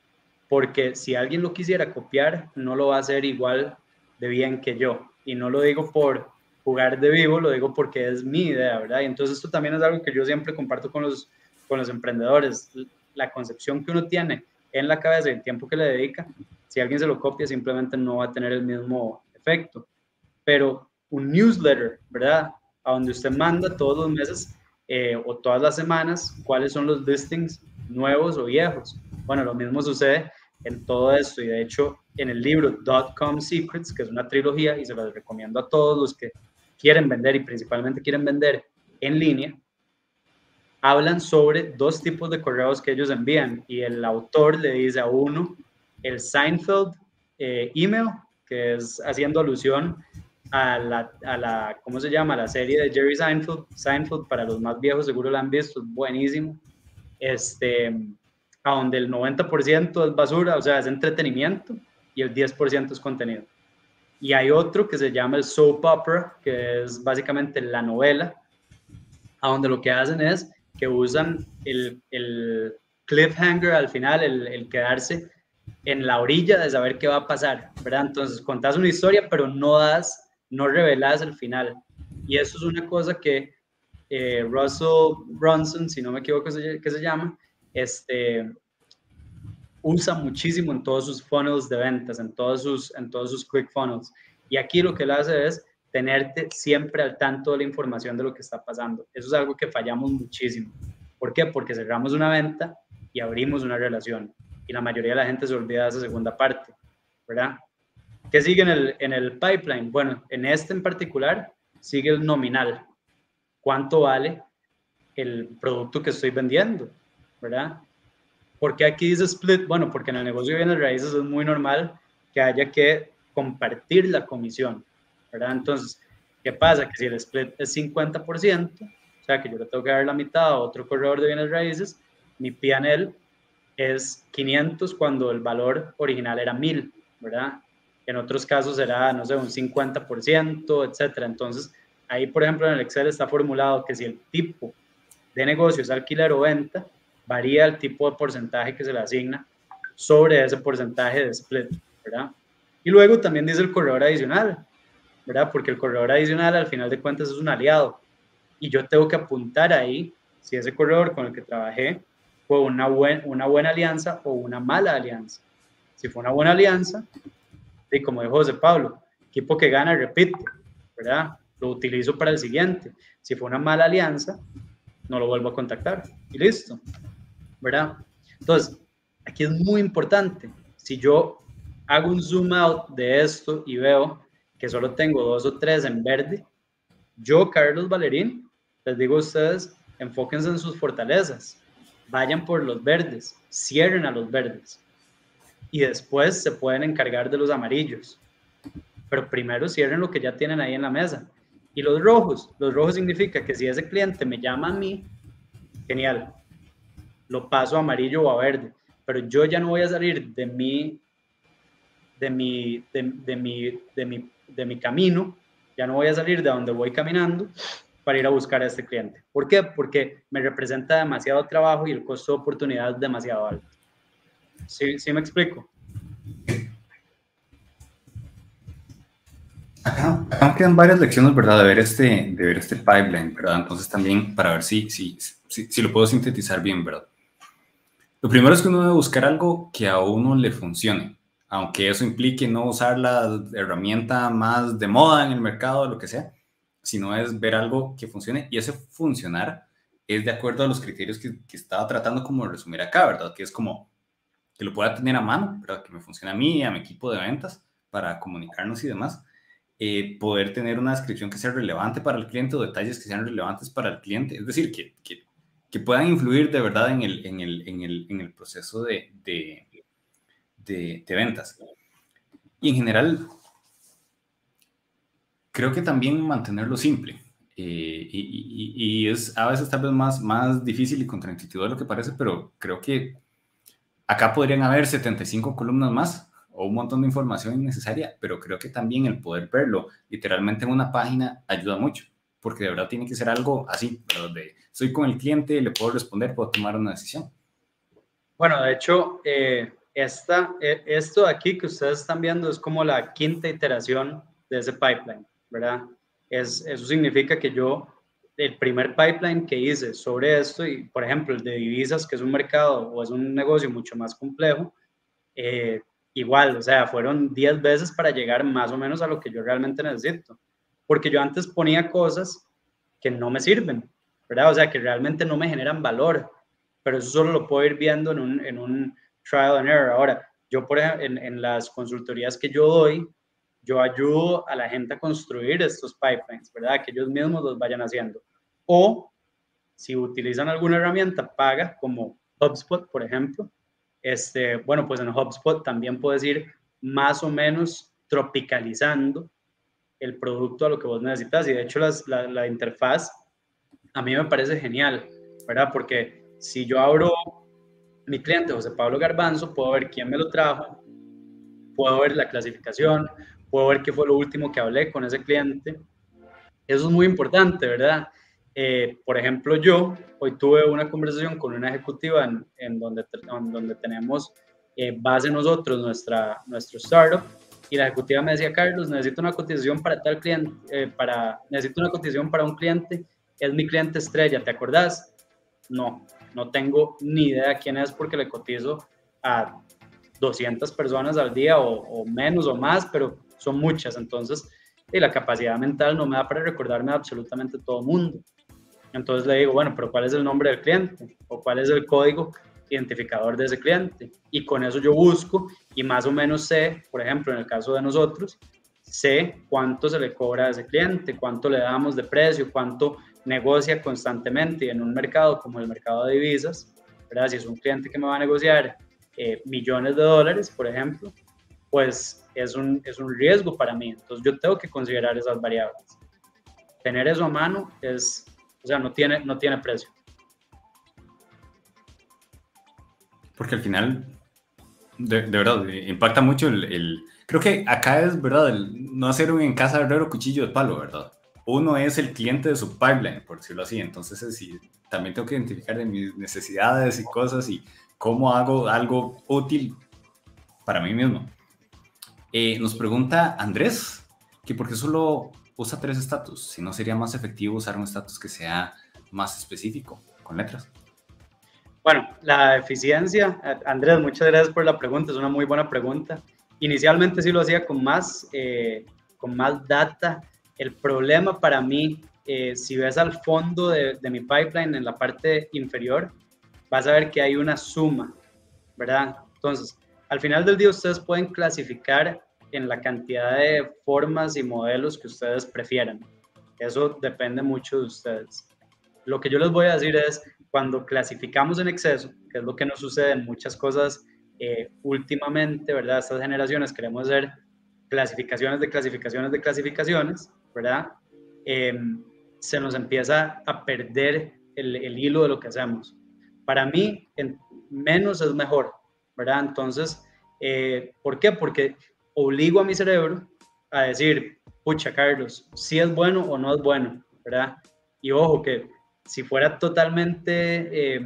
[SPEAKER 2] porque si alguien lo quisiera copiar, no lo va a hacer igual de bien que yo. Y no lo digo por jugar de vivo, lo digo porque es mi idea, ¿verdad? Y entonces esto también es algo que yo siempre comparto con los con los emprendedores, la concepción que uno tiene en la cabeza y el tiempo que le dedica, si alguien se lo copia, simplemente no va a tener el mismo efecto. Pero un newsletter, ¿verdad? A donde usted manda todos los meses eh, o todas las semanas cuáles son los listings nuevos o viejos. Bueno, lo mismo sucede en todo esto y de hecho en el libro .com Secrets, que es una trilogía y se los recomiendo a todos los que quieren vender y principalmente quieren vender en línea, hablan sobre dos tipos de correos que ellos envían y el autor le dice a uno el Seinfeld eh, email, que es haciendo alusión a la, a la, ¿cómo se llama? La serie de Jerry Seinfeld, Seinfeld, para los más viejos seguro la han visto, es buenísimo. Este, a donde el 90% es basura, o sea, es entretenimiento, y el 10% es contenido. Y hay otro que se llama el soap opera, que es básicamente la novela, a donde lo que hacen es que usan el, el cliffhanger al final, el, quedarse en la orilla de saber qué va a pasar, ¿verdad? Entonces contás una historia, pero no das, no revelas el final. Y eso es una cosa que eh, Russell Brunson, si no me equivoco que se llama, este, usa muchísimo en todos sus funnels de ventas, en todos sus, en todos sus quick funnels. Y aquí lo que él hace es tenerte siempre al tanto de la información de lo que está pasando. Eso es algo que fallamos muchísimo. ¿Por qué? Porque cerramos una venta y abrimos una relación. Y la mayoría de la gente se olvida de esa segunda parte, ¿verdad? ¿Qué sigue en el, en el pipeline? Bueno, en este en particular sigue el nominal. ¿Cuánto vale el producto que estoy vendiendo? ¿Verdad? ¿Por qué aquí dice split? Bueno, porque en el negocio de bienes raíces es muy normal que haya que compartir la comisión, ¿verdad? Entonces, ¿qué pasa? Que si el split es 50%, o sea, que yo le tengo que dar la mitad a otro corredor de bienes raíces, mi PNL es 500 cuando el valor original era 1000, ¿verdad? En otros casos será, no sé, un 50%, etcétera. Entonces, ahí, por ejemplo, en el Excel está formulado que si el tipo de negocio es alquiler o venta, varía el tipo de porcentaje que se le asigna sobre ese porcentaje de split, ¿verdad? Y luego también dice el corredor adicional, ¿verdad? Porque el corredor adicional al final de cuentas es un aliado y yo tengo que apuntar ahí si ese corredor con el que trabajé fue una, buen, una buena alianza o una mala alianza. Si fue una buena alianza, y como dijo José Pablo, equipo que gana repite, ¿verdad? Lo utilizo para el siguiente. Si fue una mala alianza, no lo vuelvo a contactar y listo. ¿verdad? Entonces, aquí es muy importante. Si yo hago un zoom out de esto y veo que solo tengo dos o tres en verde, yo, Carlos Valerín, les digo a ustedes, enfóquense en sus fortalezas, vayan por los verdes, cierren a los verdes y después se pueden encargar de los amarillos. Pero primero cierren lo que ya tienen ahí en la mesa. Y los rojos, los rojos significa que si ese cliente me llama a mí, genial, lo paso a amarillo o a verde, pero yo ya no voy a salir de mi, de mi, de, mi, de mi, de mi camino, ya no voy a salir de donde voy caminando para ir a buscar a este cliente. ¿Por qué? Porque me representa demasiado trabajo y el costo de oportunidad es demasiado alto. ¿Sí, sí me explico?
[SPEAKER 1] Acá, quedan varias lecciones, ¿verdad? De ver este, de ver este pipeline, ¿verdad? Entonces también para ver si, si, si, si lo puedo sintetizar bien, ¿verdad? Lo primero es que uno debe buscar algo que a uno le funcione, aunque eso implique no usar la herramienta más de moda en el mercado, lo que sea, sino es ver algo que funcione y ese funcionar es de acuerdo a los criterios que, estaba tratando como de resumir acá, ¿verdad? Que es como que lo pueda tener a mano, ¿verdad? Que me funcione a mí, a mi equipo de ventas para comunicarnos y demás. Eh, poder tener una descripción que sea relevante para el cliente o detalles que sean relevantes para el cliente. Es decir, que, que que puedan influir de verdad en el, en el, en el, en el proceso de, de, ventas. Y en general, creo que también mantenerlo simple. Eh, y, es a veces tal vez más, más difícil y contraintuitivo de lo que parece, pero creo que acá podrían haber 75 columnas más o un montón de información innecesaria, pero creo que también el poder verlo literalmente en una página ayuda mucho porque de verdad tiene que ser algo así, pero de soy con el cliente, le puedo responder, puedo tomar una decisión.
[SPEAKER 2] Bueno, de hecho, eh, esta, eh, esto aquí que ustedes están viendo es como la quinta iteración de ese pipeline, ¿verdad? Es, eso significa que yo, el primer pipeline que hice sobre esto, y por ejemplo el de divisas, que es un mercado o es un negocio mucho más complejo, eh, igual, o sea, fueron 10 veces para llegar más o menos a lo que yo realmente necesito porque yo antes ponía cosas que no me sirven, ¿verdad? O sea, que realmente no me generan valor, pero eso solo lo puedo ir viendo en un, en un trial and error. Ahora, yo por ejemplo, en, en las consultorías que yo doy, yo ayudo a la gente a construir estos pipelines, ¿verdad? Que ellos mismos los vayan haciendo. O si utilizan alguna herramienta paga, como HubSpot, por ejemplo, este, bueno, pues en HubSpot también puedes ir más o menos tropicalizando el producto a lo que vos necesitas. Y de hecho la, la interfaz a mí me parece genial, ¿verdad? Porque si yo abro mi cliente José Pablo Garbanzo, puedo ver quién me lo trajo, puedo ver la clasificación, puedo ver qué fue lo último que hablé con ese cliente. Eso es muy importante, ¿verdad? Eh, por ejemplo, yo hoy tuve una conversación con una ejecutiva en, donde, donde tenemos eh, base nosotros, nuestra, nuestro startup, y la ejecutiva me decía, Carlos, necesito una cotización para tal cliente, eh, para, necesito una cotización para un cliente, es mi cliente estrella, ¿te acordás? No, no tengo ni idea quién es porque le cotizo a 200 personas al día o, menos o más, pero son muchas, entonces y la capacidad mental no me da para recordarme absolutamente todo mundo. Entonces le digo, bueno, pero ¿cuál es el nombre del cliente? ¿O cuál es el código identificador de ese cliente? Y con eso yo busco y más o menos sé, por ejemplo, en el caso de nosotros, sé cuánto se le cobra a ese cliente, cuánto le damos de precio, cuánto negocia constantemente y en un mercado como el mercado de divisas, ¿verdad? Si es un cliente que me va a negociar eh, millones de dólares, por ejemplo, pues es un, es un riesgo para mí. Entonces yo tengo que considerar esas variables. Tener eso a mano es, o sea, no tiene, no tiene precio.
[SPEAKER 1] Porque al final, de, verdad, impacta mucho el, Creo que acá es, ¿verdad? El no hacer un en casa herrero cuchillo de palo, ¿verdad? Uno es el cliente de su pipeline, por decirlo así. Entonces, es, también tengo que identificar de mis necesidades y cosas y cómo hago algo útil para mí mismo. Eh, nos pregunta Andrés que por qué solo usa tres estatus, si no sería más efectivo usar un estatus que sea más específico, con letras.
[SPEAKER 2] Bueno, la eficiencia, Andrés, muchas gracias por la pregunta, es una muy buena pregunta. Inicialmente sí lo hacía con más, eh, con más data. El problema para mí, eh, si ves al fondo de, mi pipeline, en la parte inferior, vas a ver que hay una suma, ¿verdad? Entonces, al final del día ustedes pueden clasificar en la cantidad de formas y modelos que ustedes prefieran. Eso depende mucho de ustedes. Lo que yo les voy a decir es, cuando clasificamos en exceso, que es lo que nos sucede en muchas cosas eh, últimamente, ¿verdad? Estas generaciones queremos hacer clasificaciones de clasificaciones de clasificaciones, ¿verdad? Em, se nos empieza a perder el, hilo de lo que hacemos. Para mí, en menos es mejor, ¿verdad? Entonces, eh, ¿por qué? Porque obligo a mi cerebro a decir, pucha, Carlos, si es bueno o no es bueno, ¿verdad? Y ojo, que si fuera totalmente eh,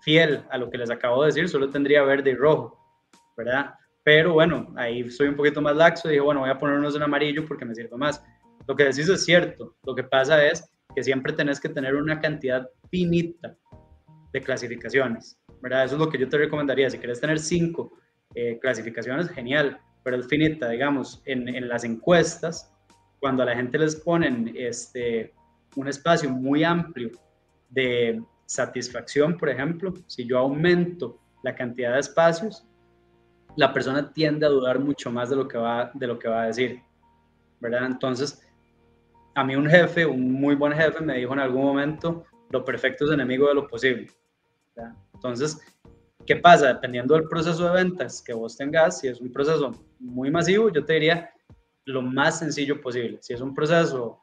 [SPEAKER 2] fiel a lo que les acabo de decir, solo tendría verde y rojo, ¿verdad? Pero bueno, ahí soy un poquito más laxo y dije, bueno, voy a ponernos en amarillo porque me sirve más. Lo que decís es cierto, lo que pasa es que siempre tenés que tener una cantidad finita de clasificaciones, ¿verdad? Eso es lo que yo te recomendaría. Si quieres tener cinco eh, clasificaciones, genial, pero es finita, digamos, en, en, las encuestas, cuando a la gente les ponen este, un espacio muy amplio de satisfacción, por ejemplo, si yo aumento la cantidad de espacios, la persona tiende a dudar mucho más de lo que va, de lo que va a decir, ¿verdad? Entonces, a mí un jefe, un muy buen jefe, me dijo en algún momento, lo perfecto es enemigo de lo posible. Entonces, ¿Qué pasa? Dependiendo del proceso de ventas que vos tengas, si es un proceso muy masivo, yo te diría lo más sencillo posible. Si es un proceso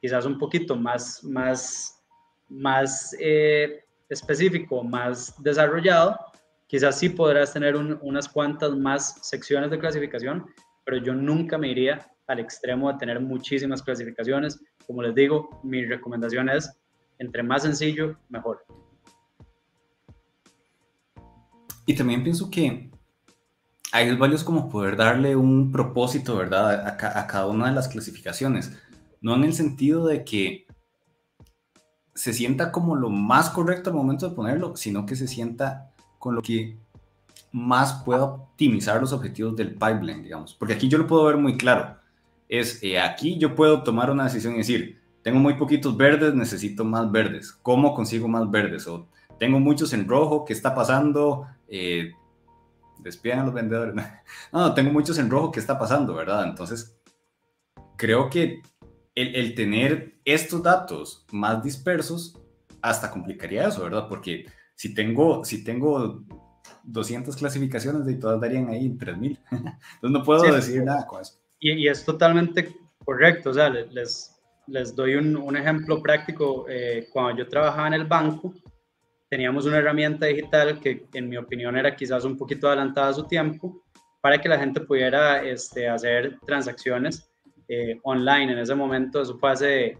[SPEAKER 2] quizás un poquito más, más, más eh, específico, más desarrollado, quizás sí podrás tener unas cuantas más secciones de clasificación, pero yo nunca me iría al extremo de tener muchísimas clasificaciones. Como les digo, mi recomendación es, entre más sencillo, mejor.
[SPEAKER 1] Y también pienso que hay varios como poder darle un propósito, ¿verdad? A, a, cada una de las clasificaciones. No en el sentido de que se sienta como lo más correcto al momento de ponerlo, sino que se sienta con lo que más pueda optimizar los objetivos del pipeline, digamos. Porque aquí yo lo puedo ver muy claro. Es eh, aquí yo puedo tomar una decisión y decir, tengo muy poquitos verdes, necesito más verdes. ¿Cómo consigo más verdes? O tengo muchos en rojo, ¿qué está pasando? Eh, despidan a los vendedores. No, tengo muchos en rojo, ¿qué está pasando, verdad? Entonces, creo que el, tener estos datos más dispersos hasta complicaría eso, ¿verdad? Porque si tengo, si tengo 200 clasificaciones y todas darían ahí 3000. Entonces no puedo decir nada con eso.
[SPEAKER 2] Y, y, es totalmente correcto. O sea, les, les doy un, un ejemplo práctico. Eh, cuando yo trabajaba en el banco, teníamos una herramienta digital que en mi opinión era quizás un poquito adelantada a su tiempo para que la gente pudiera este, hacer transacciones eh, online. En ese momento, eso fue hace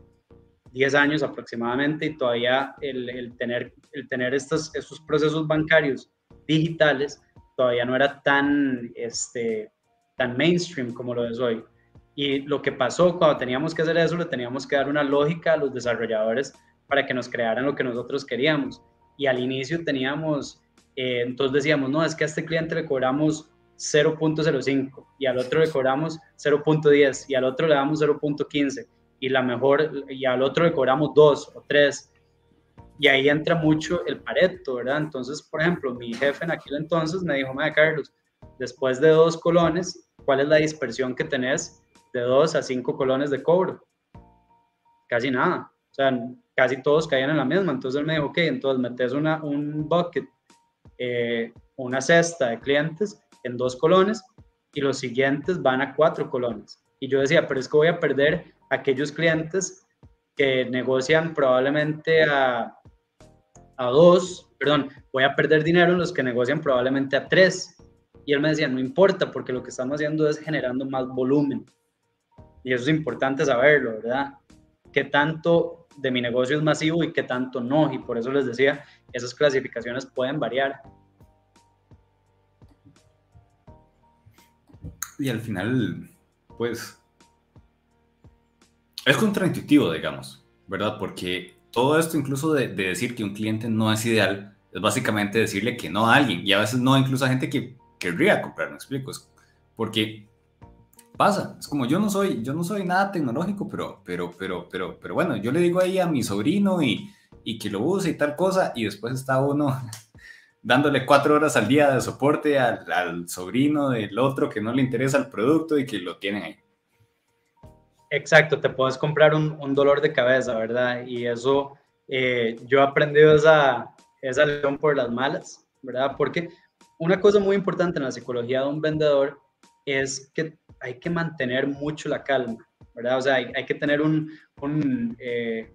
[SPEAKER 2] 10 años aproximadamente y todavía el, el tener, el tener estos, estos procesos bancarios digitales todavía no era tan, este, tan mainstream como lo es hoy. Y lo que pasó cuando teníamos que hacer eso, le teníamos que dar una lógica a los desarrolladores para que nos crearan lo que nosotros queríamos. Y al inicio teníamos, eh, entonces decíamos, no, es que a este cliente le cobramos 0.05 y al otro le cobramos 0.10 y al otro le damos 0.15 y la mejor y al otro le cobramos 2 o 3 y ahí entra mucho el pareto, ¿verdad? Entonces, por ejemplo, mi jefe en aquel entonces me dijo, madre Carlos, después de dos colones, ¿cuál es la dispersión que tenés de 2 a 5 colones de cobro? Casi nada. O sea, casi todos caían en la misma. Entonces él me dijo, ok, entonces metes una, un bucket, eh, una cesta de clientes en dos colones y los siguientes van a cuatro colones. Y yo decía, pero es que voy a perder aquellos clientes que negocian probablemente a, a dos, perdón, voy a perder dinero en los que negocian probablemente a tres. Y él me decía, no importa, porque lo que estamos haciendo es generando más volumen. Y eso es importante saberlo, ¿verdad? ¿Qué tanto de mi negocio es masivo y qué tanto no? Y por eso les decía, esas clasificaciones pueden variar.
[SPEAKER 1] Y al final, pues, es contraintuitivo, digamos, ¿verdad? Porque todo esto, incluso de, decir que un cliente no es ideal, es básicamente decirle que no a alguien. Y a veces no incluso a gente que querría comprar, me explico. Es porque pasa, es como yo no soy, yo no soy nada tecnológico, pero, pero, pero, pero, pero bueno, yo le digo ahí a mi sobrino y, y que lo use y tal cosa, y después está uno dándole cuatro horas al día de soporte al, al, sobrino del otro que no le interesa el producto y que lo tienen ahí.
[SPEAKER 2] Exacto, te puedes comprar un, un dolor de cabeza, ¿verdad? Y eso, eh, yo he aprendido esa, esa lección por las malas, ¿verdad? Porque una cosa muy importante en la psicología de un vendedor es que hay que mantener mucho la calma, ¿verdad? O sea, hay, que tener un, un, eh,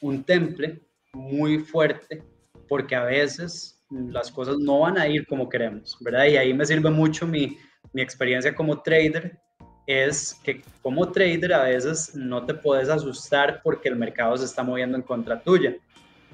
[SPEAKER 2] un temple muy fuerte porque a veces las cosas no van a ir como queremos, ¿verdad? Y ahí me sirve mucho mi, mi experiencia como trader, es que como trader a veces no te puedes asustar porque el mercado se está moviendo en contra tuya.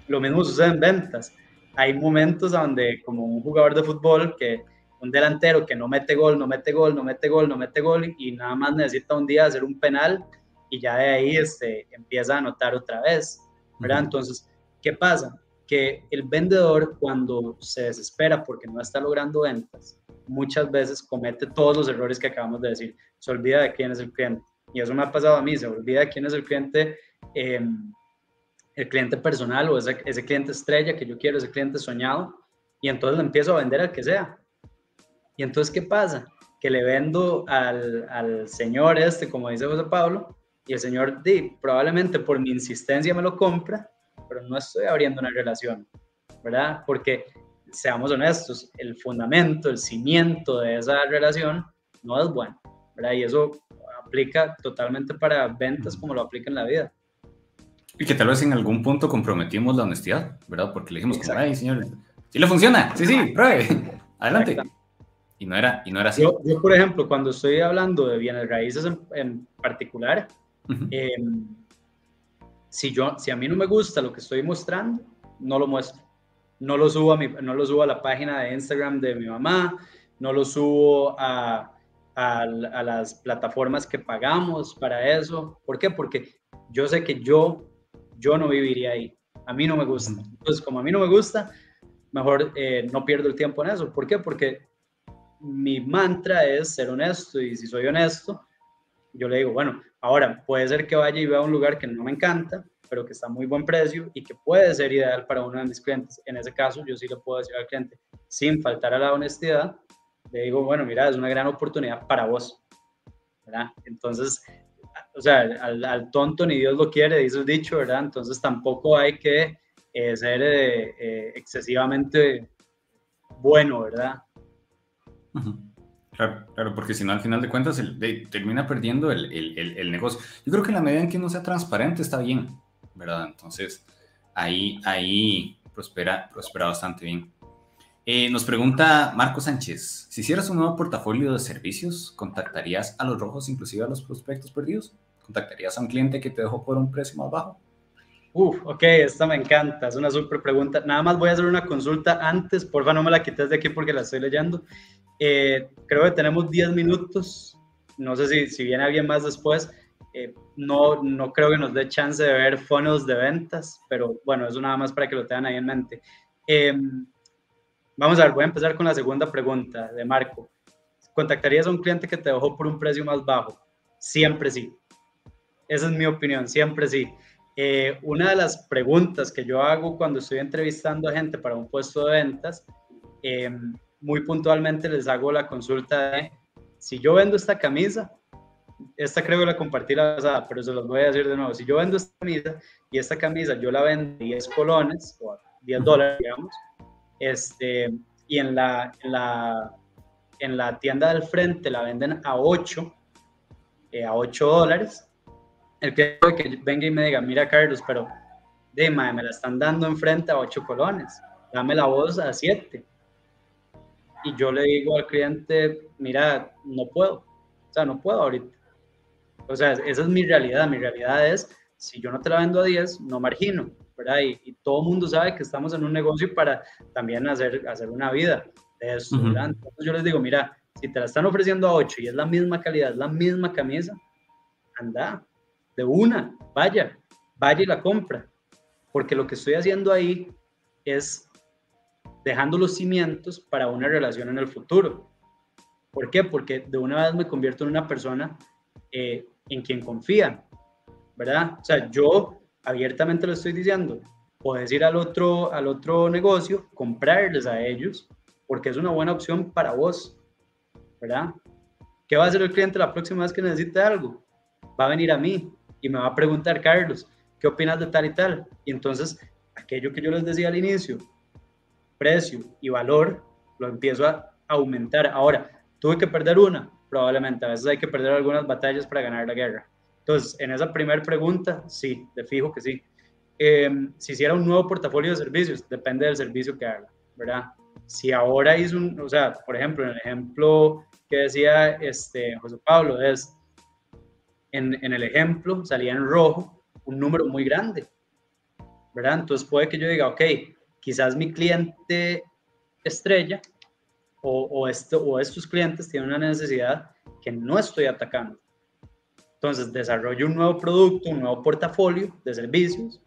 [SPEAKER 2] Lo mismo sucede en ventas. Hay momentos donde, como un jugador de fútbol, que un delantero que no mete gol, no mete gol, no mete gol, no mete gol y nada más necesita un día hacer un penal y ya de ahí este, empieza a anotar otra vez, ¿verdad? Entonces, ¿qué pasa? Que el vendedor cuando se desespera porque no está logrando ventas, muchas veces comete todos los errores que acabamos de decir. Se olvida de quién es el cliente. Y eso me ha pasado a mí, se olvida de quién es el cliente, em, el cliente personal o ese, ese cliente estrella que yo quiero, ese cliente soñado, y entonces le empiezo a vender al que sea. Y entonces, ¿qué pasa? Que le vendo al, al señor este, como dice José Pablo, y el señor, di, probablemente por mi insistencia me lo compra, pero no estoy abriendo una relación, ¿verdad? Porque seamos honestos, el fundamento, el cimiento de esa relación no es bueno, ¿verdad? Y eso aplica totalmente para ventas como lo aplica en la vida.
[SPEAKER 1] Y que tal vez en algún punto comprometimos la honestidad, ¿verdad? Porque le dijimos, como, ay, señor, sí le funciona, sí, sí, pruebe, adelante. Y no, era, y no era así.
[SPEAKER 2] Yo, por ejemplo, cuando estoy hablando de bienes raíces en, particular, em, si, yo, si a mí no me gusta lo que estoy mostrando, no lo muestro no lo subo a, mi, no lo subo a la página de Instagram de mi mamá, no lo subo a, a, las plataformas que pagamos para eso. ¿Por qué? Porque yo sé que yo, yo no viviría ahí. A mí no me gusta. Entonces, como a mí no me gusta, mejor eh, no pierdo el tiempo en eso. ¿Por qué? Porque mi mantra es ser honesto y si soy honesto, yo le digo, bueno, ahora puede ser que vaya y vea un lugar que no me encanta, pero que está a muy buen precio y que puede ser ideal para uno de mis clientes. En ese caso, yo sí le puedo decir al cliente, sin faltar a la honestidad, le digo, bueno, mira, es una gran oportunidad para vos. ¿verdad? Entonces, o sea, al, tonto ni Dios lo quiere, dice el dicho, ¿verdad? Entonces tampoco hay que eh, ser eh, eh, excesivamente bueno, ¿verdad?
[SPEAKER 1] Claro, claro, porque si no, al final de cuentas, el, termina perdiendo el, negocio. Yo creo que la medida en que no sea transparente está bien, ¿verdad? Entonces, ahí, ahí prospera, prospera bastante bien. Nos pregunta Marco Sánchez, si hicieras un nuevo portafolio de servicios, ¿contactarías a los rojos, inclusive a los prospectos perdidos? ¿Contactarías a un cliente que te dejó por un precio más bajo?
[SPEAKER 2] Uf, ok, esta me encanta, es una súper pregunta. Nada más voy a hacer una consulta antes, porfa no me la quites de aquí porque la estoy leyendo. Eh, creo que tenemos 10 minutos, no sé si, si viene alguien más después. Eh, no, no creo que nos dé chance de ver fondos de ventas, pero bueno, eso nada más para que lo tengan ahí en mente. Em, Vamos a ver, voy a empezar con la segunda pregunta de Marco. ¿Contactarías a un cliente que te dejó por un precio más bajo? Siempre sí. Esa es mi opinión, siempre sí. Eh, una de las preguntas que yo hago cuando estoy entrevistando a gente para un puesto de ventas, em, muy puntualmente les hago la consulta de, si yo vendo esta camisa, esta creo que la compartí la pasada, pero se los voy a decir de nuevo, si yo vendo esta camisa y esta camisa yo la vendo 10 colones o 10 dólares, digamos, este, y en la, en la, en la tienda del frente la venden a 8, eh, a 8 dólares. El que venga y me diga, mira Carlos, pero de me la están dando enfrente a 8 colones, dame la voz a 7. Y yo le digo al cliente, mira, no puedo, o sea, no puedo ahorita. O sea, esa es mi realidad, mi realidad es, si yo no te la vendo a 10, no margino. Y, todo el mundo sabe que estamos en un negocio para también hacer, hacer una vida de eso, Entonces yo les digo, mira, si te la están ofreciendo a 8 y es la misma calidad, es la misma camisa, anda, de una, vaya, vaya y la compra. Porque lo que estoy haciendo ahí es dejando los cimientos para una relación en el futuro. ¿Por qué? Porque de una vez me convierto en una persona eh, en quien confían, ¿verdad? O sea, yo abiertamente lo estoy diciendo, puedes ir al otro, al otro negocio, comprarles a ellos, porque es una buena opción para vos, ¿verdad? ¿Qué va a hacer el cliente la próxima vez que necesite algo? Va a venir a mí y me va a preguntar, Carlos, ¿qué opinas de tal y tal? Y entonces, aquello que yo les decía al inicio, precio y valor, lo empiezo a aumentar. Ahora, tuve que perder una, probablemente. A veces hay que perder algunas batallas para ganar la guerra. Entonces, en esa primera pregunta, sí, de fijo que sí. Em, si hiciera un nuevo portafolio de servicios, depende del servicio que haga, ¿verdad? Si ahora hizo un, o sea, por ejemplo, en el ejemplo que decía este, José Pablo, es, en, en el ejemplo salía en rojo un número muy grande, ¿verdad? Entonces puede que yo diga, ok, quizás mi cliente estrella o, o, esto, o estos clientes tienen una necesidad que no estoy atacando. Entonces, desarrollo un nuevo producto, un nuevo portafolio de servicios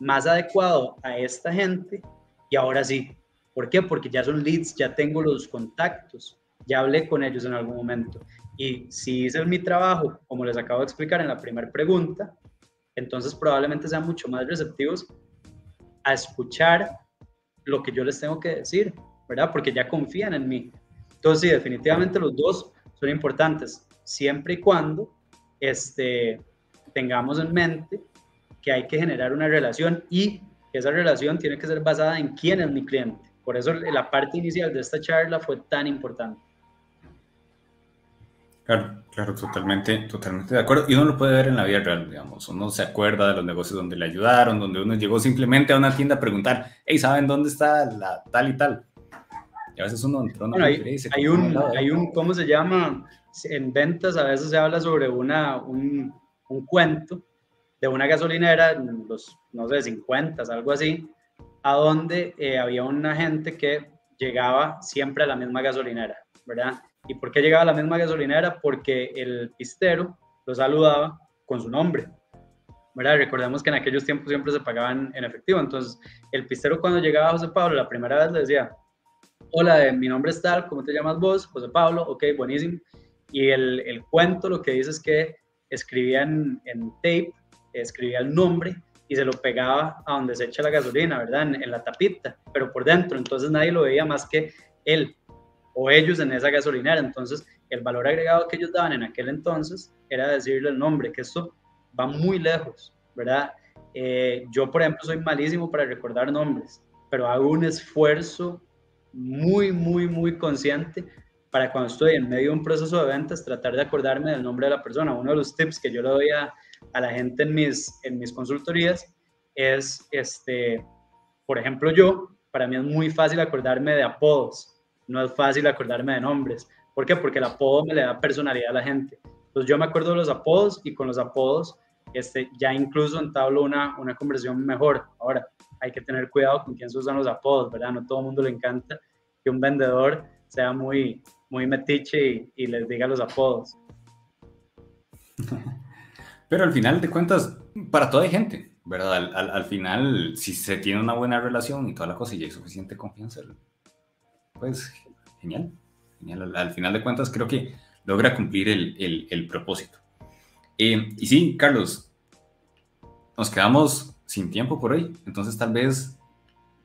[SPEAKER 2] más adecuado a esta gente y ahora sí. ¿Por qué? Porque ya son leads, ya tengo los contactos, ya hablé con ellos en algún momento. Y si hice mi trabajo, como les acabo de explicar en la primera pregunta, entonces probablemente sean mucho más receptivos a escuchar lo que yo les tengo que decir, ¿verdad? Porque ya confían en mí. Entonces, sí, definitivamente los dos son importantes, siempre y cuando este, tengamos en mente que hay que generar una relación y esa relación tiene que ser basada en quién es mi cliente. Por eso la parte inicial de esta charla fue tan importante.
[SPEAKER 1] Claro, claro, totalmente, totalmente de acuerdo. Y uno lo puede ver en la vida real, digamos. Uno se acuerda de los negocios donde le ayudaron, donde uno llegó simplemente a una tienda a preguntar, hey, ¿saben dónde está la tal y tal? Y a veces uno entró
[SPEAKER 2] bueno, hay, hay, un, hay un, ¿cómo se llama? en ventas a veces se habla sobre una, un, un cuento de una gasolinera, los, no sé, 50, algo así, a donde eh, había una gente que llegaba siempre a la misma gasolinera, ¿verdad? ¿Y por qué llegaba a la misma gasolinera? Porque el pistero lo saludaba con su nombre, ¿verdad? Recordemos que en aquellos tiempos siempre se pagaban en efectivo, entonces el pistero cuando llegaba a José Pablo la primera vez le decía, hola, eh, mi nombre es tal, ¿cómo te llamas vos? José Pablo, ok, buenísimo. Y el, el, cuento lo que dice es que escribía en, tape, escribía el nombre y se lo pegaba a donde se echa la gasolina, ¿verdad? En, la tapita, pero por dentro. Entonces nadie lo veía más que él o ellos en esa gasolinera. Entonces el valor agregado que ellos daban en aquel entonces era decirle el nombre, que esto va muy lejos, ¿verdad? Eh, yo, por ejemplo, soy malísimo para recordar nombres, pero hago un esfuerzo muy, muy, muy consciente para cuando estoy en medio de un proceso de ventas, tratar de acordarme del nombre de la persona. Uno de los tips que yo le doy a, a la gente en mis, en mis consultorías es, este, por ejemplo, yo, para mí es muy fácil acordarme de apodos, no es fácil acordarme de nombres. ¿Por qué? Porque el apodo me le da personalidad a la gente. Entonces yo me acuerdo de los apodos y con los apodos este, ya incluso entablo una, una conversación mejor. Ahora, hay que tener cuidado con quién se usan los apodos, ¿verdad? No todo el mundo le encanta que un vendedor sea muy, muy metiche y, les diga los apodos.
[SPEAKER 1] Pero al final de cuentas, para toda gente, ¿verdad? Al, al, final, si se tiene una buena relación y toda la cosa y hay suficiente confianza, pues genial. genial. Al, final de cuentas, creo que logra cumplir el, el, el propósito. Eh, y sí, Carlos, nos quedamos sin tiempo por hoy, entonces tal vez,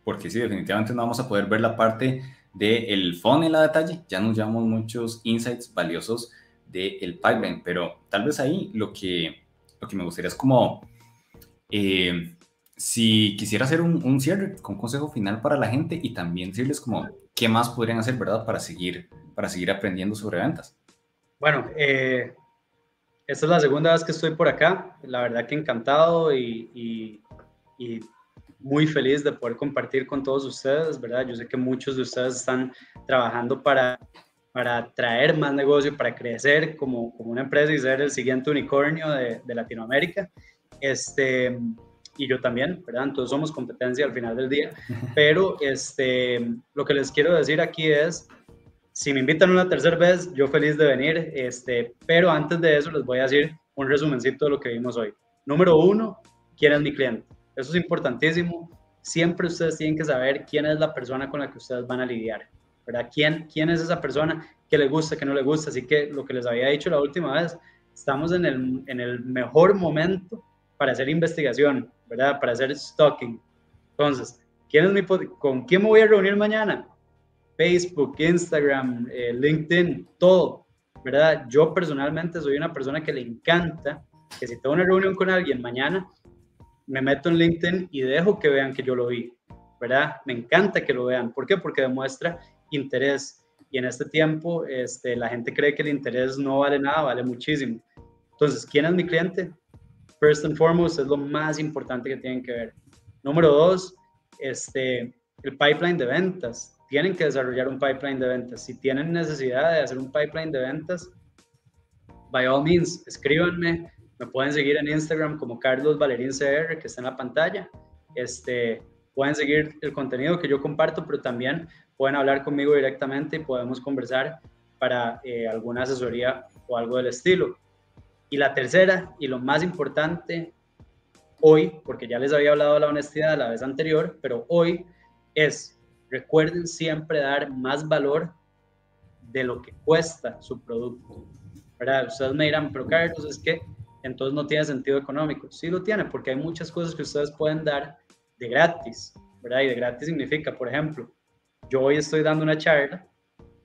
[SPEAKER 1] porque sí, definitivamente no vamos a poder ver la parte del funnel a detalle, ya nos llevamos muchos insights valiosos del pipeline, pero tal vez ahí lo que, lo que me gustaría es como, eh, si quisiera hacer un, un, cierre con consejo final para la gente y también decirles como, ¿qué más podrían hacer, verdad, para seguir, para seguir aprendiendo sobre ventas?
[SPEAKER 2] Bueno, eh, esta es la segunda vez que estoy por acá. La verdad que encantado y, muy feliz de poder compartir con todos ustedes, ¿verdad? Yo sé que muchos de ustedes están trabajando para, para traer más negocio, para crecer como, como una empresa y ser el siguiente unicornio de, de Latinoamérica. Este, y yo también, ¿verdad? Todos somos competencia al final del día. Pero este, lo que les quiero decir aquí es si me invitan una tercera vez, yo feliz de venir, este, pero antes de eso les voy a decir un resumencito de lo que vimos hoy. Número uno, ¿quién es mi cliente? Eso es importantísimo. Siempre ustedes tienen que saber quién es la persona con la que ustedes van a lidiar, ¿verdad? ¿Quién, quién es esa persona que le gusta, que no le gusta? Así que lo que les había dicho la última vez, estamos en el, en el mejor momento para hacer investigación, ¿verdad? Para hacer stalking. Entonces, ¿quién es mi, ¿con quién me voy a reunir mañana? Facebook, Instagram, eh, LinkedIn, todo, ¿verdad? Yo personalmente soy una persona que le encanta que si tengo una reunión con alguien mañana, me meto en LinkedIn y dejo que vean que yo lo vi, ¿verdad? Me encanta que lo vean. ¿Por qué? Porque demuestra interés. Y en este tiempo, este, la gente cree que el interés no vale nada, vale muchísimo. Entonces, ¿quién es mi cliente? First and foremost, es lo más importante que tienen que ver. Número dos, este, el pipeline de ventas tienen que desarrollar un pipeline de ventas. Si tienen necesidad de hacer un pipeline de ventas, by all means, escríbanme. Me pueden seguir en Instagram como Carlos Valerín CR, que está en la pantalla. Este, pueden seguir el contenido que yo comparto, pero también pueden hablar conmigo directamente y podemos conversar para eh, alguna asesoría o algo del estilo. Y la tercera, y lo más importante hoy, porque ya les había hablado de la honestidad la vez anterior, pero hoy es recuerden siempre dar más valor de lo que cuesta su producto. ¿verdad? Ustedes me dirán, pero Carlos, es que entonces no tiene sentido económico. Sí lo tiene, porque hay muchas cosas que ustedes pueden dar de gratis, ¿verdad? Y de gratis significa, por ejemplo, yo hoy estoy dando una charla,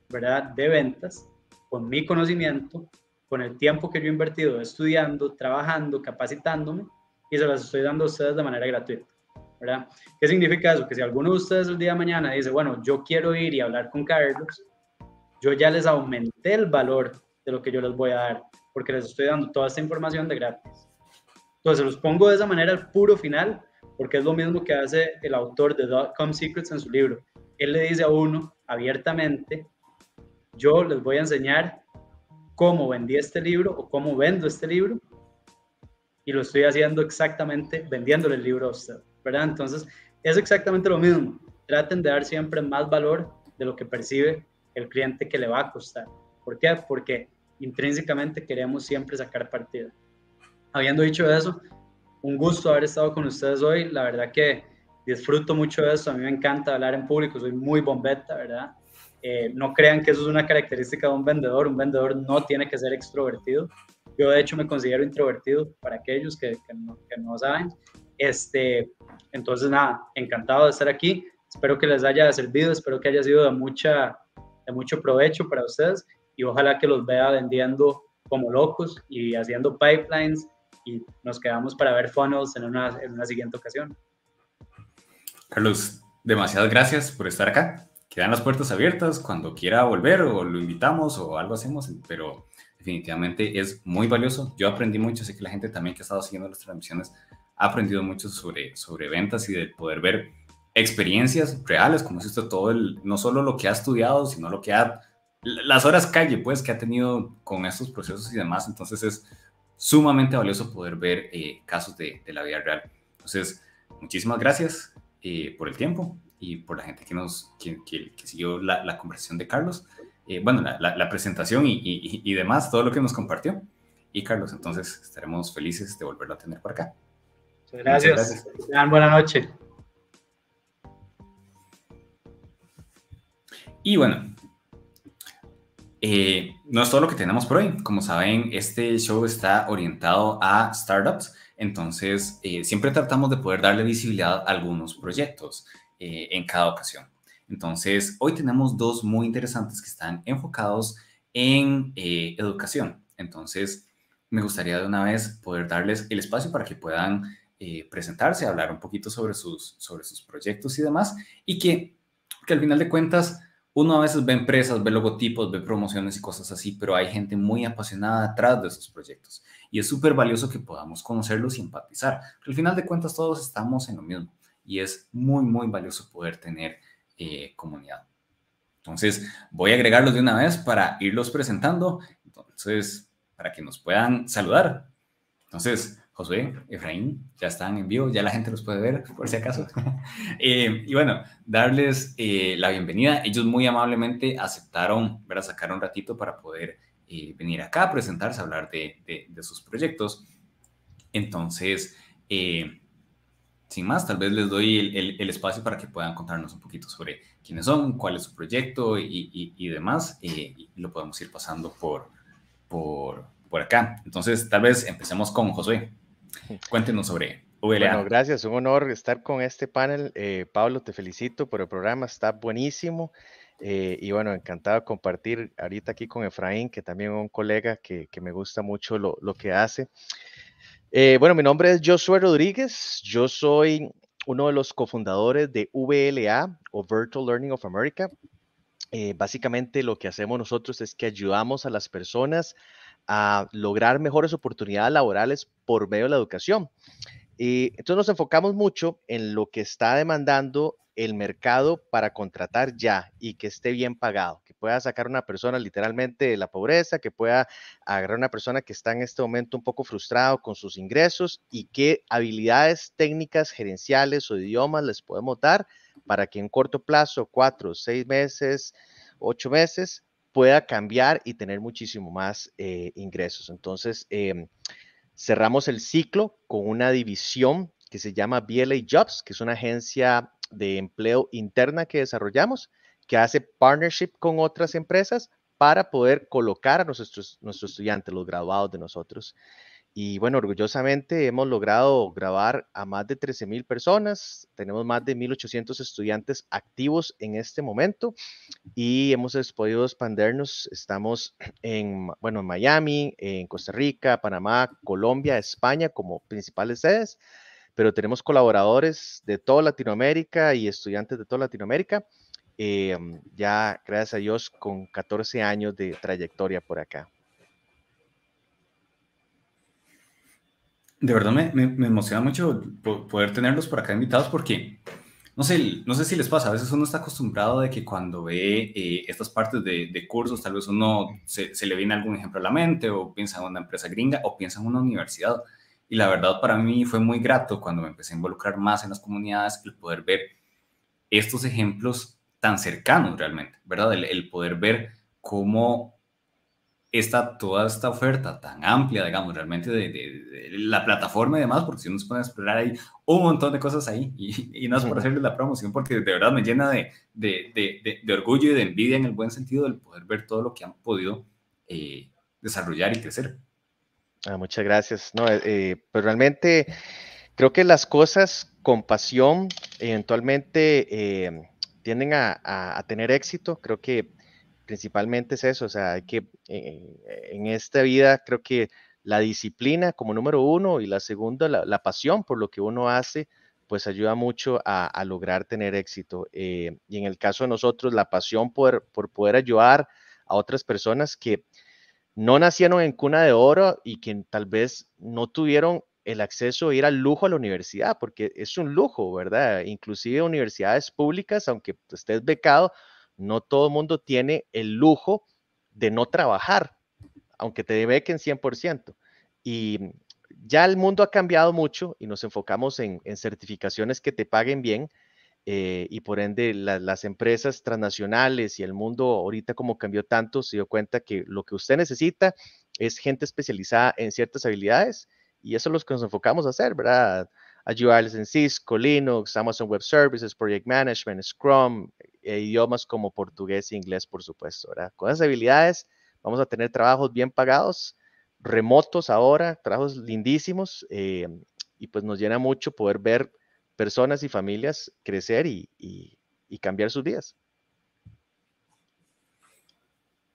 [SPEAKER 2] ¿verdad? De ventas, con mi conocimiento, con el tiempo que yo he invertido estudiando, trabajando, capacitándome, y se las estoy dando a ustedes de manera gratuita. ¿verdad? ¿Qué significa eso? Que si alguno de ustedes el día de mañana dice, bueno, yo quiero ir y hablar con Carlos, yo ya les aumenté el valor de lo que yo les voy a dar, porque les estoy dando toda esta información de gratis. Entonces, los pongo de esa manera al puro final, porque es lo mismo que hace el autor de Dot-Com Secrets en su libro. Él le dice a uno abiertamente, yo les voy a enseñar cómo vendí este libro o cómo vendo este libro, y lo estoy haciendo exactamente vendiéndole el libro a usted. ¿verdad? Entonces, es exactamente lo mismo. Traten de dar siempre más valor de lo que percibe el cliente que le va a costar. ¿Por qué? Porque intrínsecamente queremos siempre sacar partida. Habiendo dicho eso, un gusto haber estado con ustedes hoy. La verdad que disfruto mucho de eso. A mí me encanta hablar en público. Soy muy bombeta, ¿verdad? Eh, no crean que eso es una característica de un vendedor. Un vendedor no tiene que ser extrovertido. Yo de hecho me considero introvertido para aquellos que, que, no, que saben. Este, entonces, nada, encantado de estar aquí. Espero que les haya servido, espero que haya sido de, mucha, de mucho provecho para ustedes y ojalá que los vea vendiendo como locos y haciendo pipelines y nos quedamos para ver funnels en una, en una siguiente ocasión.
[SPEAKER 1] Carlos, demasiadas gracias por estar acá. Quedan las puertas abiertas cuando quiera volver o lo invitamos o algo hacemos, pero definitivamente es muy valioso. Yo aprendí mucho, sé que la gente también que ha estado siguiendo las transmisiones ha aprendido mucho sobre, sobre ventas y de poder ver experiencias reales, como es esto todo el, no solo lo que ha estudiado, sino lo que ha, las horas calle, pues, que ha tenido con estos procesos y demás. Entonces es sumamente valioso poder ver eh, casos de, de, la vida real. Entonces, muchísimas gracias eh, por el tiempo y por la gente que nos, que, que, siguió la, la, conversación de Carlos. Eh, bueno, la, la, presentación y, y, y demás, todo lo que nos compartió. Y Carlos, entonces estaremos felices de volverlo a tener por acá.
[SPEAKER 2] Muchas gracias. Muchas gracias. Buenas noches.
[SPEAKER 1] Y bueno, eh, no es todo lo que tenemos por hoy. Como saben, este show está orientado a startups, entonces eh, siempre tratamos de poder darle visibilidad a algunos proyectos eh, en cada ocasión. Entonces, hoy tenemos dos muy interesantes que están enfocados en educación. Entonces, me gustaría de una vez poder darles el espacio para que puedan presentarse, hablar un poquito sobre sus, sobre sus proyectos y demás, y que, que al final de cuentas uno a veces ve empresas, ve logotipos, ve promociones y cosas así, pero hay gente muy apasionada detrás de esos proyectos. Y es súper valioso que podamos conocerlos y empatizar. al final de cuentas todos estamos en lo mismo. Y es muy, muy valioso poder tener eh, comunidad. Entonces, voy a agregarlos de una vez para irlos presentando. Entonces, para que nos puedan saludar. Entonces, Josué, Efraín, ya están en vivo, ya la gente los puede ver, por si acaso. Eh, y bueno, darles eh, la bienvenida. Ellos muy amablemente aceptaron, ¿verdad? sacar un ratito para poder eh, venir acá a presentarse, a hablar de, de, sus proyectos. Entonces, sin más, tal vez les doy el, el, espacio para que puedan contarnos un poquito sobre quiénes son, cuál es su proyecto y, y, y demás. y lo podemos ir pasando por, por, por acá. Entonces, tal vez empecemos con Josué. Cuéntenos sobre VLA.
[SPEAKER 3] Bueno, gracias, un honor estar con este panel. Eh, Pablo, te felicito por el programa, está buenísimo. Eh, y bueno, encantado de compartir ahorita aquí con Efraín, que también es un colega que, que me gusta mucho lo, lo que hace. Eh, bueno, mi nombre es Josué Rodríguez, yo soy uno de los cofundadores de VLA o Virtual Learning of America. básicamente lo que hacemos nosotros es que ayudamos a las personas a lograr mejores oportunidades laborales por medio de la educación. Y entonces nos enfocamos mucho en lo que está demandando el mercado para contratar ya y que esté bien pagado, que pueda sacar una persona literalmente de la pobreza, que pueda agarrar una persona que está en este momento un poco frustrado con sus ingresos y qué habilidades técnicas, gerenciales o idiomas les podemos dar para que en corto plazo, cuatro, seis meses, ocho meses, pueda cambiar y tener muchísimo más eh, ingresos. Entonces, em, cerramos el ciclo con una división que se llama BLA Jobs, que es una agencia de empleo interna que desarrollamos, que hace partnership con otras empresas para poder colocar a nuestros, nuestros estudiantes, los graduados de nosotros. Y bueno, orgullosamente hemos logrado grabar a más de 13 mil personas. Tenemos más de 1.800 estudiantes activos en este momento y hemos podido expandernos. Estamos en, bueno, en Miami, en Costa Rica, Panamá, Colombia, España como principales sedes, pero tenemos colaboradores de toda Latinoamérica y estudiantes de toda Latinoamérica. Eh, ya, gracias a Dios, con 14 años de trayectoria por acá.
[SPEAKER 1] De verdad me, me, emociona mucho poder tenerlos por acá invitados porque, no sé, no sé si les pasa, a veces uno está acostumbrado de que cuando ve eh, estas partes de, de, cursos, tal vez uno se, se, le viene algún ejemplo a la mente o piensa en una empresa gringa o piensa en una universidad. Y la verdad para mí fue muy grato cuando me empecé a involucrar más en las comunidades el poder ver estos ejemplos tan cercanos realmente, ¿verdad? El, el poder ver cómo esta, toda esta oferta tan amplia, digamos, realmente de, la plataforma y demás, porque si uno se pone a explorar ahí un montón de cosas ahí, y, no es por hacerle la promoción, porque de verdad me llena de, de, orgullo y de envidia en el buen sentido del poder ver todo lo que han podido eh, desarrollar y crecer.
[SPEAKER 3] Ah, muchas gracias. No, eh, eh, pero realmente creo que las cosas con pasión eventualmente tienden a, a tener éxito. Creo que principalmente es eso, o sea, que, eh, en esta vida creo que la disciplina como número uno y la segunda, la, pasión por lo que uno hace, pues ayuda mucho a, lograr tener éxito. y en el caso de nosotros, la pasión por, por poder ayudar a otras personas que no nacieron en cuna de oro y que tal vez no tuvieron el acceso a ir al lujo a la universidad, porque es un lujo, ¿verdad? Inclusive universidades públicas, aunque estés becado, no todo el mundo tiene el lujo de no trabajar, aunque te bequen 100%. Y ya el mundo ha cambiado mucho y nos enfocamos en, certificaciones que te paguen bien eh, y por ende las empresas transnacionales y el mundo ahorita como cambió tanto, se dio cuenta que lo que usted necesita es gente especializada en ciertas habilidades y eso es lo que nos enfocamos a hacer, ¿verdad? Ayudarles en Cisco, Linux, Amazon Web Services, Project Management, Scrum, e idiomas como portugués e inglés, por supuesto, ¿verdad? Con esas habilidades vamos a tener trabajos bien pagados, remotos ahora, trabajos lindísimos, eh, y pues nos llena mucho poder ver personas y familias crecer y, y cambiar sus vidas.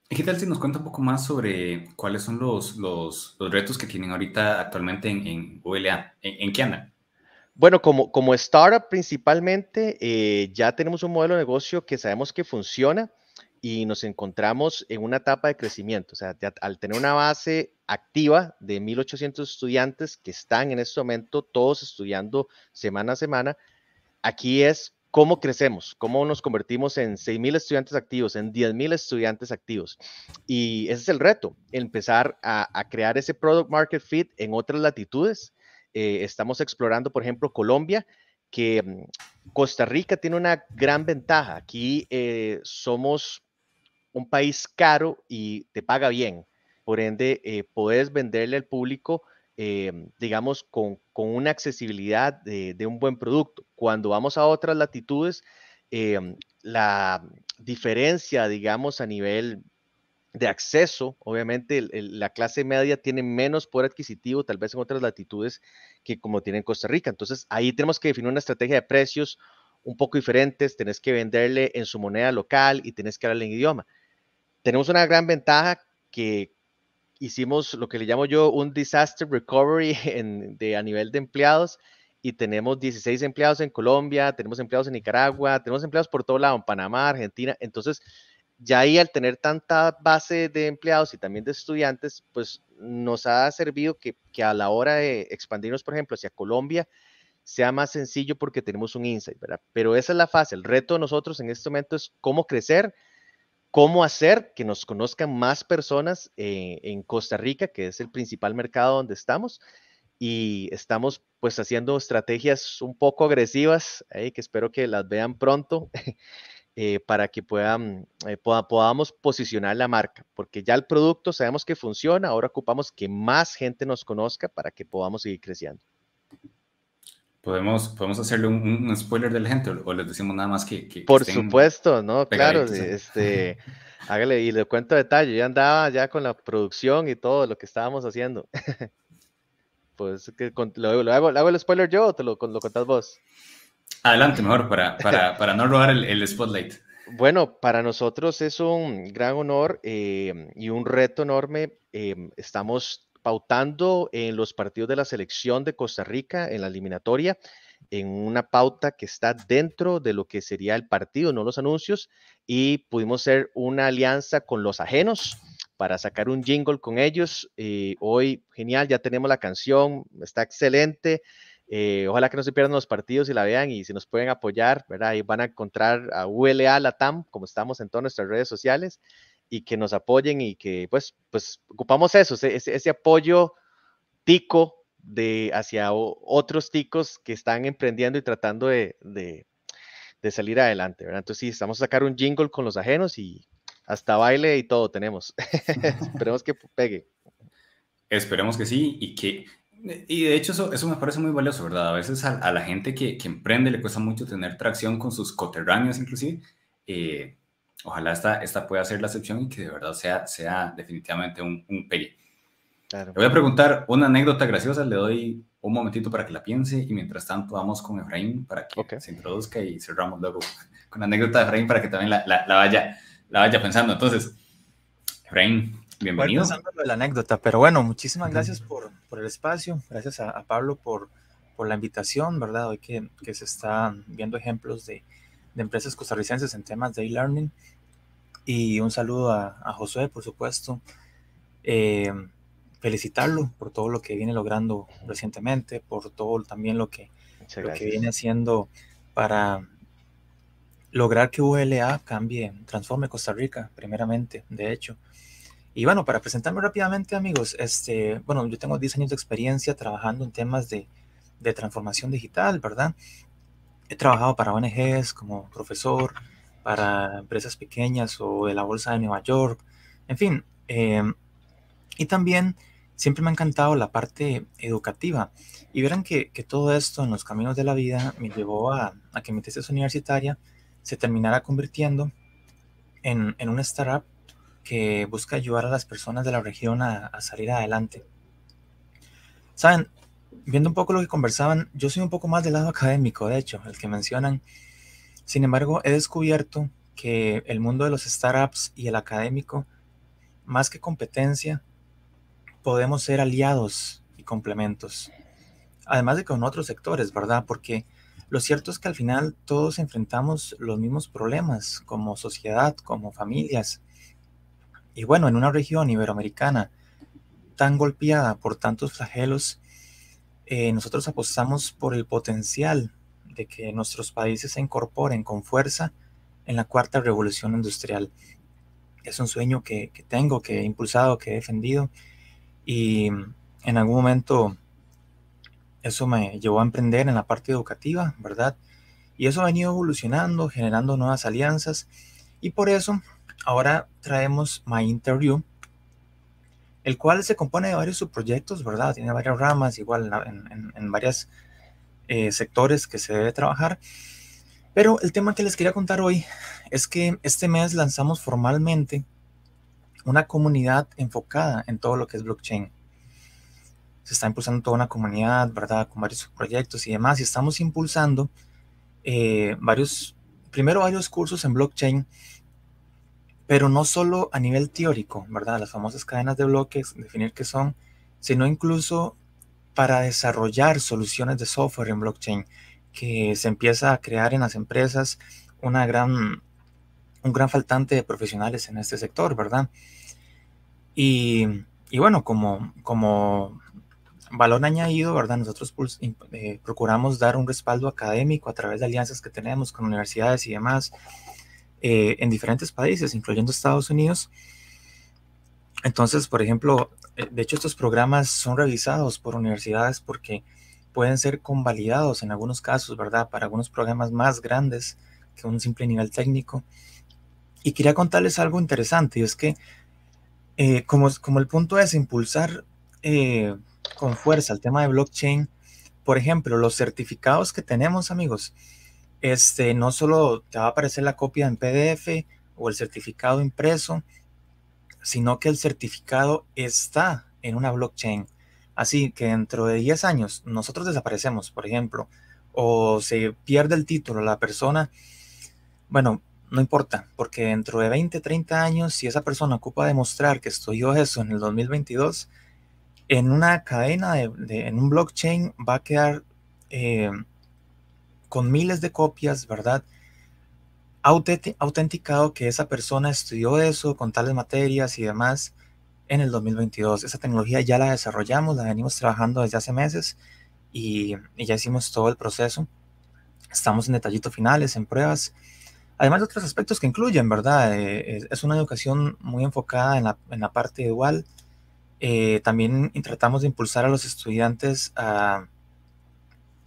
[SPEAKER 1] ¿Qué tal si nos cuenta un poco más sobre cuáles son los, los, los retos que tienen ahorita actualmente en, en ULA? ¿En, qué andan?
[SPEAKER 3] Bueno, como, como startup principalmente, eh, ya tenemos un modelo de negocio que sabemos que funciona y nos encontramos en una etapa de crecimiento. O sea, al tener una base activa de 1.800 estudiantes que están en este momento todos estudiando semana a semana, aquí es cómo crecemos, cómo nos convertimos en 6.000 estudiantes activos, en 10.000 estudiantes activos. Y ese es el reto, empezar a, crear ese product market fit en otras latitudes. Eh, estamos explorando, por ejemplo, Colombia, que mm, Costa Rica tiene una gran ventaja. Aquí eh, somos un país caro y te paga bien. Por ende, eh, puedes venderle al público Em, digamos, con, una accesibilidad de, un buen producto. Cuando vamos a otras latitudes, em, la diferencia, digamos, a nivel de acceso, obviamente la clase media tiene menos poder adquisitivo, tal vez en otras latitudes que como tiene en Costa Rica. Entonces, ahí tenemos que definir una estrategia de precios un poco diferentes, tenés que venderle en su moneda local y tenés que hablarle en idioma. Tenemos una gran ventaja que hicimos lo que le llamo yo un disaster recovery de, a nivel de empleados y tenemos 16 empleados en Colombia, tenemos empleados en Nicaragua, tenemos empleados por todo lado, en Panamá, Argentina. Entonces, ya ahí al tener tanta base de empleados y también de estudiantes, pues nos ha servido que, que a la hora de expandirnos, por ejemplo, hacia Colombia, sea más sencillo porque tenemos un insight, ¿verdad? Pero esa es la fase. El reto de nosotros en este momento es cómo crecer, cómo hacer que nos conozcan más personas eh, en Costa Rica, que es el principal mercado donde estamos. Y estamos pues haciendo estrategias un poco agresivas, eh, que espero que las vean pronto, eh, para que podamos posicionar la marca, porque ya el producto sabemos que funciona, ahora ocupamos que más gente nos conozca para que podamos seguir creciendo.
[SPEAKER 1] Podemos, podemos hacerle un, spoiler de la gente o, les decimos nada más que.
[SPEAKER 3] Por supuesto, ¿no? Claro, este, hágale y le cuento detalle. Yo andaba ya con la producción y todo lo que estábamos haciendo. pues, que, lo, hago, hago, el spoiler yo o te lo, lo contás vos?
[SPEAKER 1] Adelante, mejor, para, para, para no robar el, spotlight.
[SPEAKER 3] Bueno, para nosotros es un gran honor eh, y un reto enorme. Eh, estamos pautando en los partidos de la selección de Costa Rica en la eliminatoria, en una pauta que está dentro de lo que sería el partido, no los anuncios, y pudimos hacer una alianza con los ajenos para sacar un jingle con ellos. Eh, hoy, genial, ya tenemos la canción, está excelente. Eh, ojalá que no se pierdan los partidos y la vean y si nos pueden apoyar, ¿verdad? Ahí van a encontrar a ULA Latam, como estamos en todas nuestras redes sociales y que nos apoyen y que pues, pues ocupamos eso, ese, ese apoyo tico de hacia otros ticos que están emprendiendo y tratando de, de, de salir adelante, ¿verdad? Entonces sí, estamos a sacar un jingle con los ajenos y hasta baile y todo tenemos. Esperemos que pegue.
[SPEAKER 1] Esperemos que sí y que... Y de hecho eso, eso me parece muy valioso, ¿verdad? A veces a, a la gente que, que, emprende le cuesta mucho tener tracción con sus coterráneos inclusive. Eh, ojalá esta, esta pueda ser la excepción y que de verdad sea, sea definitivamente un, un peli. Le voy a preguntar una anécdota graciosa, le doy un momentito para que la piense y mientras tanto vamos con Efraín para que se introduzca y cerramos luego con la anécdota de Efraín para que también la, la, vaya, la vaya pensando. Entonces, Efraín, bienvenido.
[SPEAKER 4] Voy la anécdota, pero bueno, muchísimas gracias por, por el espacio, gracias a, Pablo por, por la invitación, ¿verdad? Hoy que, que se están viendo ejemplos de, de, empresas costarricenses en temas de e-learning. Y un saludo a, a Josué, por supuesto. Eh, felicitarlo por todo lo que viene logrando recientemente, por todo también lo que, lo que viene haciendo para lograr que ULA cambie, transforme Costa Rica, primeramente, de hecho. Y bueno, para presentarme rápidamente, amigos, este, bueno, yo tengo 10 años de experiencia trabajando en temas de, de transformación digital, ¿verdad? He trabajado para ONGs como profesor, para empresas pequeñas o de la Bolsa de Nueva York, en fin. Eh, y también siempre me ha encantado la parte educativa. Y verán que, que, todo esto en los caminos de la vida me llevó a, a que mi tesis universitaria se terminara convirtiendo en, en una startup que busca ayudar a las personas de la región a, a, salir adelante. Saben, viendo un poco lo que conversaban, yo soy un poco más del lado académico, de hecho, el que mencionan. Sin embargo, he descubierto que el mundo de los startups y el académico, más que competencia, podemos ser aliados y complementos. Además de con otros sectores, ¿verdad? Porque lo cierto es que al final todos enfrentamos los mismos problemas como sociedad, como familias. Y bueno, en una región iberoamericana tan golpeada por tantos flagelos, eh, nosotros apostamos por el potencial de que nuestros países se incorporen con fuerza en la cuarta revolución industrial. Es un sueño que, que tengo, que he impulsado, que he defendido y en algún momento eso me llevó a emprender en la parte educativa, ¿verdad? Y eso ha venido evolucionando, generando nuevas alianzas. Y por eso ahora traemos My Interview, el cual se compone de varios subproyectos, ¿verdad? Tiene varias ramas, igual en, en, varios eh, sectores que se debe trabajar. Pero el tema que les quería contar hoy es que este mes lanzamos formalmente una comunidad enfocada en todo lo que es blockchain se está impulsando toda una comunidad, ¿verdad? Con varios proyectos y demás. Y estamos impulsando eh, varios, primero varios cursos en blockchain, pero no solo a nivel teórico, ¿verdad? Las famosas cadenas de bloques, definir qué son, sino incluso para desarrollar soluciones de software en blockchain, que se empieza a crear en las empresas una gran, un gran faltante de profesionales en este sector, ¿verdad? Y, y bueno, como, como valor añadido, ¿verdad? Nosotros pues, eh, procuramos dar un respaldo académico a través de alianzas que tenemos con universidades y demás eh, en diferentes países, incluyendo Estados Unidos. Entonces, por ejemplo, eh, de hecho estos programas son revisados por universidades porque pueden ser convalidados en algunos casos, ¿verdad? Para algunos programas más grandes que un simple nivel técnico. Y quería contarles algo interesante, y es que eh, como, como el punto es impulsar eh, con fuerza el tema de blockchain, por ejemplo, los certificados que tenemos, amigos, este, no solo te va a aparecer la copia en PDF o el certificado impreso, sino que el certificado está en una blockchain. Así que dentro de 10 años nosotros desaparecemos, por ejemplo, o se pierde el título la persona, bueno, no importa, porque dentro de 20, 30 años, si esa persona ocupa demostrar que estudió eso en el 2022, en una cadena, de, en un blockchain, va a quedar eh, con miles de copias, ¿verdad? autenticado que esa persona estudió eso con tales materias y demás en el 2022. Esa tecnología ya la desarrollamos, la venimos trabajando desde hace meses y, y ya hicimos todo el proceso. Estamos en detallitos finales, en pruebas. Además de otros aspectos que incluyen, ¿verdad? Eh, es, una educación muy enfocada en la, en la parte dual eh, también tratamos de impulsar a los estudiantes a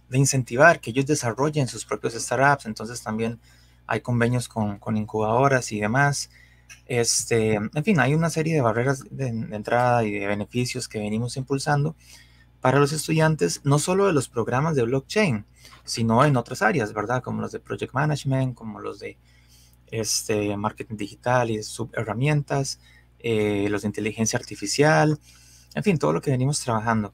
[SPEAKER 4] de incentivar que ellos desarrollen sus propios startups. Entonces también hay convenios con, con incubadoras y demás. Este, en fin, hay una serie de barreras de, entrada y de beneficios que venimos impulsando para los estudiantes, no solo de los programas de blockchain, sino en otras áreas, ¿verdad? Como los de project management, como los de este, marketing digital y subherramientas, eh, los de inteligencia artificial, en fin, todo lo que venimos trabajando.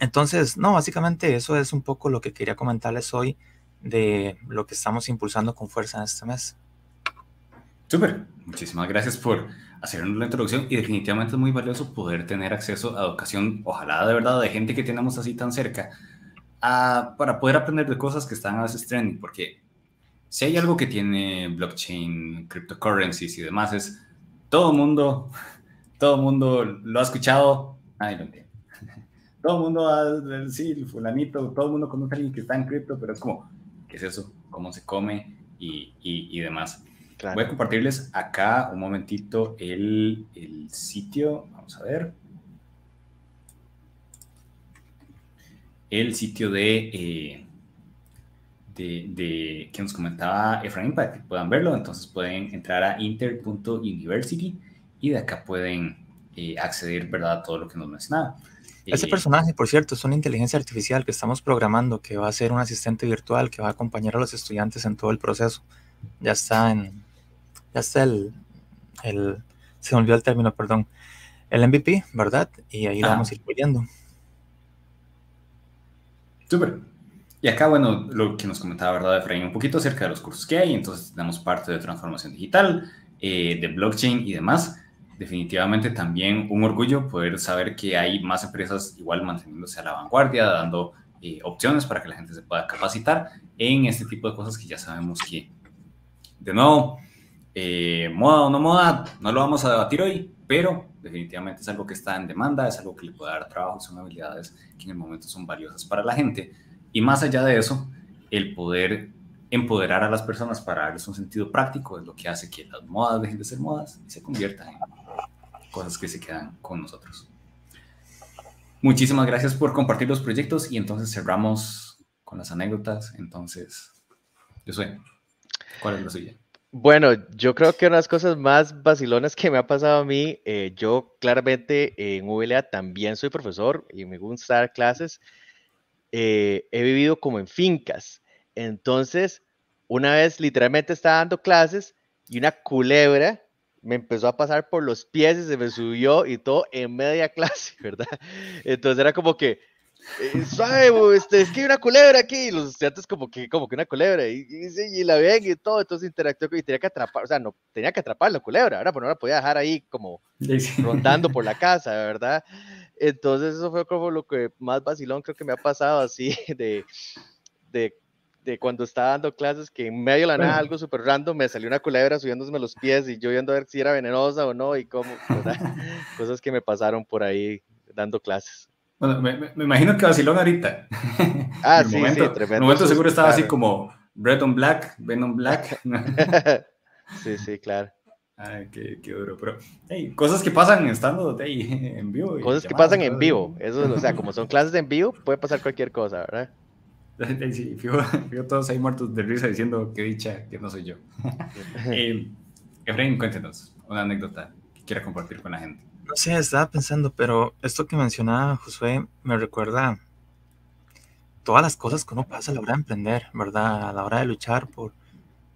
[SPEAKER 4] Entonces, no, básicamente eso es un poco lo que quería comentarles hoy de lo que estamos impulsando con fuerza en este mes.
[SPEAKER 1] Súper, muchísimas gracias por hacernos la introducción y definitivamente es muy valioso poder tener acceso a educación, ojalá de verdad, de gente que tenemos así tan cerca, para poder aprender de cosas que están a veces trending, porque si hay algo que tiene blockchain, cryptocurrencies y demás, es todo mundo, todo mundo lo ha escuchado, ay, lo entiendo. Todo el mundo, ha, sí, el fulanito, todo el mundo conoce a alguien que está en cripto, pero es como, ¿qué es eso? ¿Cómo se come? Y, y, demás. Voy a compartirles acá un momentito el, el sitio, vamos a ver. el sitio de, eh, de, que nos comentaba Efraín para que puedan verlo. Entonces pueden entrar a inter.university y de acá pueden eh, acceder ¿verdad? a todo lo que nos mencionaba.
[SPEAKER 4] Ese eh, personaje, por cierto, es una inteligencia artificial que estamos programando, que va a ser un asistente virtual que va a acompañar a los estudiantes en todo el proceso. Ya está en, ya está el, el se me olvidó el término, perdón, el MVP, ¿verdad? Y ahí vamos a ir poniendo.
[SPEAKER 1] Súper. Y acá, bueno, lo que nos comentaba, ¿verdad, Efraín? Un poquito acerca de los cursos que hay. Entonces, tenemos parte de transformación digital, eh, de blockchain y demás. Definitivamente también un orgullo poder saber que hay más empresas igual manteniéndose a la vanguardia, dando eh, opciones para que la gente se pueda capacitar en este tipo de cosas que ya sabemos que, de nuevo, eh, moda o no moda, no lo vamos a debatir hoy, pero definitivamente es algo que está en demanda, es algo que le puede dar trabajo, son habilidades que en el momento son valiosas para la gente. Y más allá de eso, el poder empoderar a las personas para darles un sentido práctico es lo que hace que las modas dejen de ser modas y se conviertan en cosas que se quedan con nosotros. Muchísimas gracias por compartir los proyectos y entonces cerramos con las anécdotas. Entonces, yo soy. ¿Cuál es la suya?
[SPEAKER 3] Bueno, yo creo que una de las cosas más vacilonas que me ha pasado a mí, eh, yo claramente en ULA también soy profesor y me gusta dar clases. Eh, he vivido como en fincas. Entonces, una vez literalmente estaba dando clases y una culebra me empezó a pasar por los pies y se me subió y todo en media clase, ¿verdad? Entonces era como que eh, suave, este, es que hay una culebra aquí, y los estudiantes como que, como que una culebra, y, y, la ven y todo, entonces interactuó y tenía que atrapar, o sea, no, tenía que atrapar la culebra, ¿verdad? Pero no la podía dejar ahí como rondando por la casa, ¿verdad? Entonces eso fue como lo que más vacilón creo que me ha pasado así de, de, de cuando estaba dando clases, que en medio de la nada, algo súper random, me salió una culebra subiéndose los pies y yo viendo a ver si era venenosa o no y cómo. Cosas que me pasaron por ahí dando clases.
[SPEAKER 1] Bueno, me, imagino que vacilón ahorita.
[SPEAKER 3] Ah, sí, momento, sí, tremendo.
[SPEAKER 1] En momento seguro estaba así como Red on Black, Venom Black.
[SPEAKER 3] sí, sí, claro.
[SPEAKER 1] Ay, qué, qué, duro, pero hey, cosas que pasan estando ahí en vivo.
[SPEAKER 3] Cosas que pasan en vivo, eso, o sea, como son clases en vivo, puede pasar cualquier cosa, ¿verdad?
[SPEAKER 1] Sí, fijo, todos ahí muertos de risa diciendo que dicha que no soy yo. eh, Efraín, cuéntenos una anécdota que quiera compartir con la gente.
[SPEAKER 4] No sé, estaba pensando, pero esto que mencionaba Josué me recuerda todas las cosas que uno pasa a la hora de emprender, ¿verdad? A la hora de luchar por,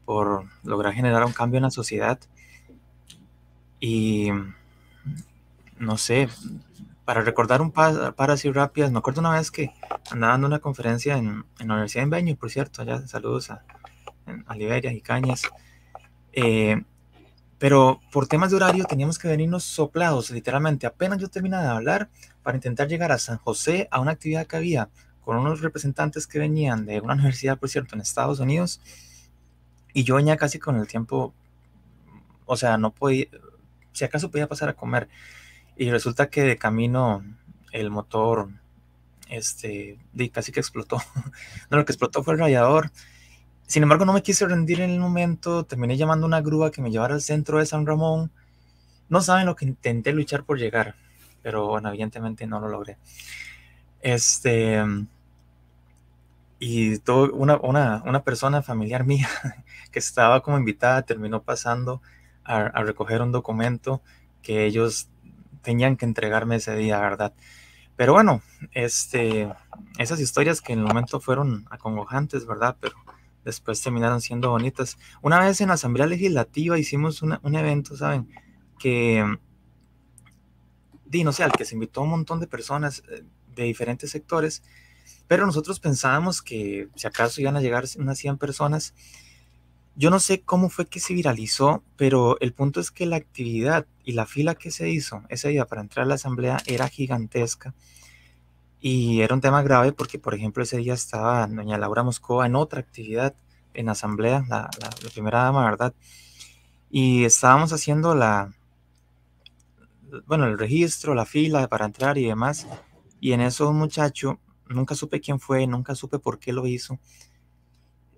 [SPEAKER 4] por lograr generar un cambio en la sociedad. Y no sé, para recordar un par, así rápidas, me acuerdo una vez que andaba dando una conferencia en, en la Universidad de Empeño, por cierto, allá saludos a, a Liberia y Cañas. Eh, pero por temas de horario teníamos que venirnos soplados, literalmente. Apenas yo terminaba de hablar para intentar llegar a San José a una actividad que había con unos representantes que venían de una universidad, por cierto, en Estados Unidos. Y yo venía casi con el tiempo, o sea, no podía, si acaso podía pasar a comer. Y resulta que de camino el motor, este, casi que explotó. no, lo que explotó fue el radiador sin embargo, no me quise rendir en el momento, terminé llamando una grúa que me llevara al centro de San Ramón. No saben lo que intenté luchar por llegar, pero bueno, evidentemente no lo logré. Este, y todo, una, una, una persona familiar mía que estaba como invitada terminó pasando a recoger un documento que ellos tenían que entregarme ese día, ¿verdad? Pero bueno, este, esas historias que en el momento fueron acongojantes, ¿verdad? Pero después terminaron siendo bonitas. Una vez en la Asamblea Legislativa hicimos un evento, ¿saben? Que, di, no sé, al que se invitó un montón de personas eh, de diferentes sectores, pero nosotros pensábamos que si acaso iban a llegar unas 100 personas. Yo no sé cómo fue que se viralizó, pero el punto es que la actividad y la fila que se hizo ese día para entrar a la asamblea era gigantesca Y era un tema grave porque, por ejemplo, ese día estaba doña Laura Moscova en otra actividad en asamblea, la, la, primera dama, ¿verdad? Y estábamos haciendo la, bueno, el registro, la fila para entrar y demás. Y en eso un muchacho, nunca supe quién fue, nunca supe por qué lo hizo.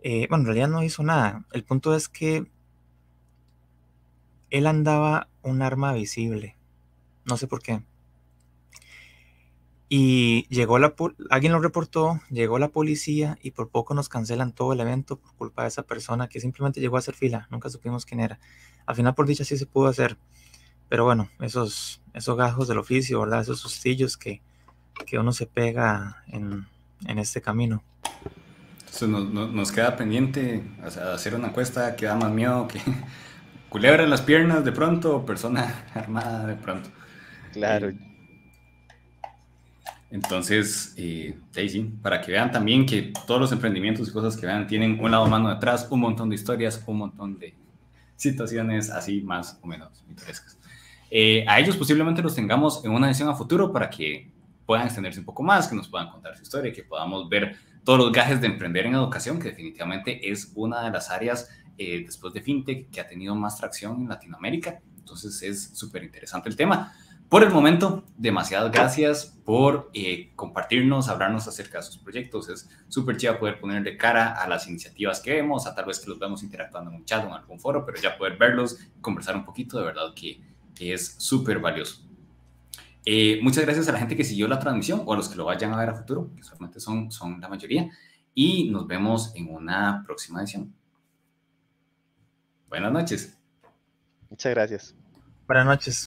[SPEAKER 4] Eh, bueno, en realidad no hizo nada. El punto es que él andaba un arma visible. No sé por qué. Y llegó la alguien lo reportó, llegó la policía y por poco nos cancelan todo el evento por culpa de esa persona que simplemente llegó a hacer fila, nunca supimos quién era. Al final por dicha sí se pudo hacer. Pero bueno, esos, esos gajos del oficio, ¿verdad? Esos sustillos que, que uno se pega en, en este camino.
[SPEAKER 1] Eso nos, nos, queda pendiente hacer una encuesta que da más miedo que culebra en las piernas de pronto o persona armada de pronto.
[SPEAKER 3] Claro.
[SPEAKER 1] Entonces, eh, Daisy, para que vean también que todos los emprendimientos y cosas que vean tienen un lado mano detrás, un montón de historias, un montón de situaciones así más o menos interesantes. Eh, a ellos posiblemente los tengamos en una edición a futuro para que puedan extenderse un poco más, que nos puedan contar su historia, que podamos ver todos los gajes de emprender en educación, que definitivamente es una de las áreas eh, después de FinTech que ha tenido más tracción en Latinoamérica. Entonces es súper interesante el tema. Por el momento, demasiadas gracias por eh, compartirnos, hablarnos acerca de sus proyectos. Es súper chido poder ponerle cara a las iniciativas que vemos, a tal vez que los vemos interactuando en un chat o en algún foro, pero ya poder verlos, conversar un poquito, de verdad que es súper valioso. Eh, muchas gracias a la gente que siguió la transmisión o a los que lo vayan a ver a futuro, que solamente son, son la mayoría. Y nos vemos en una próxima edición. Buenas noches.
[SPEAKER 3] Muchas gracias.
[SPEAKER 4] Buenas noches.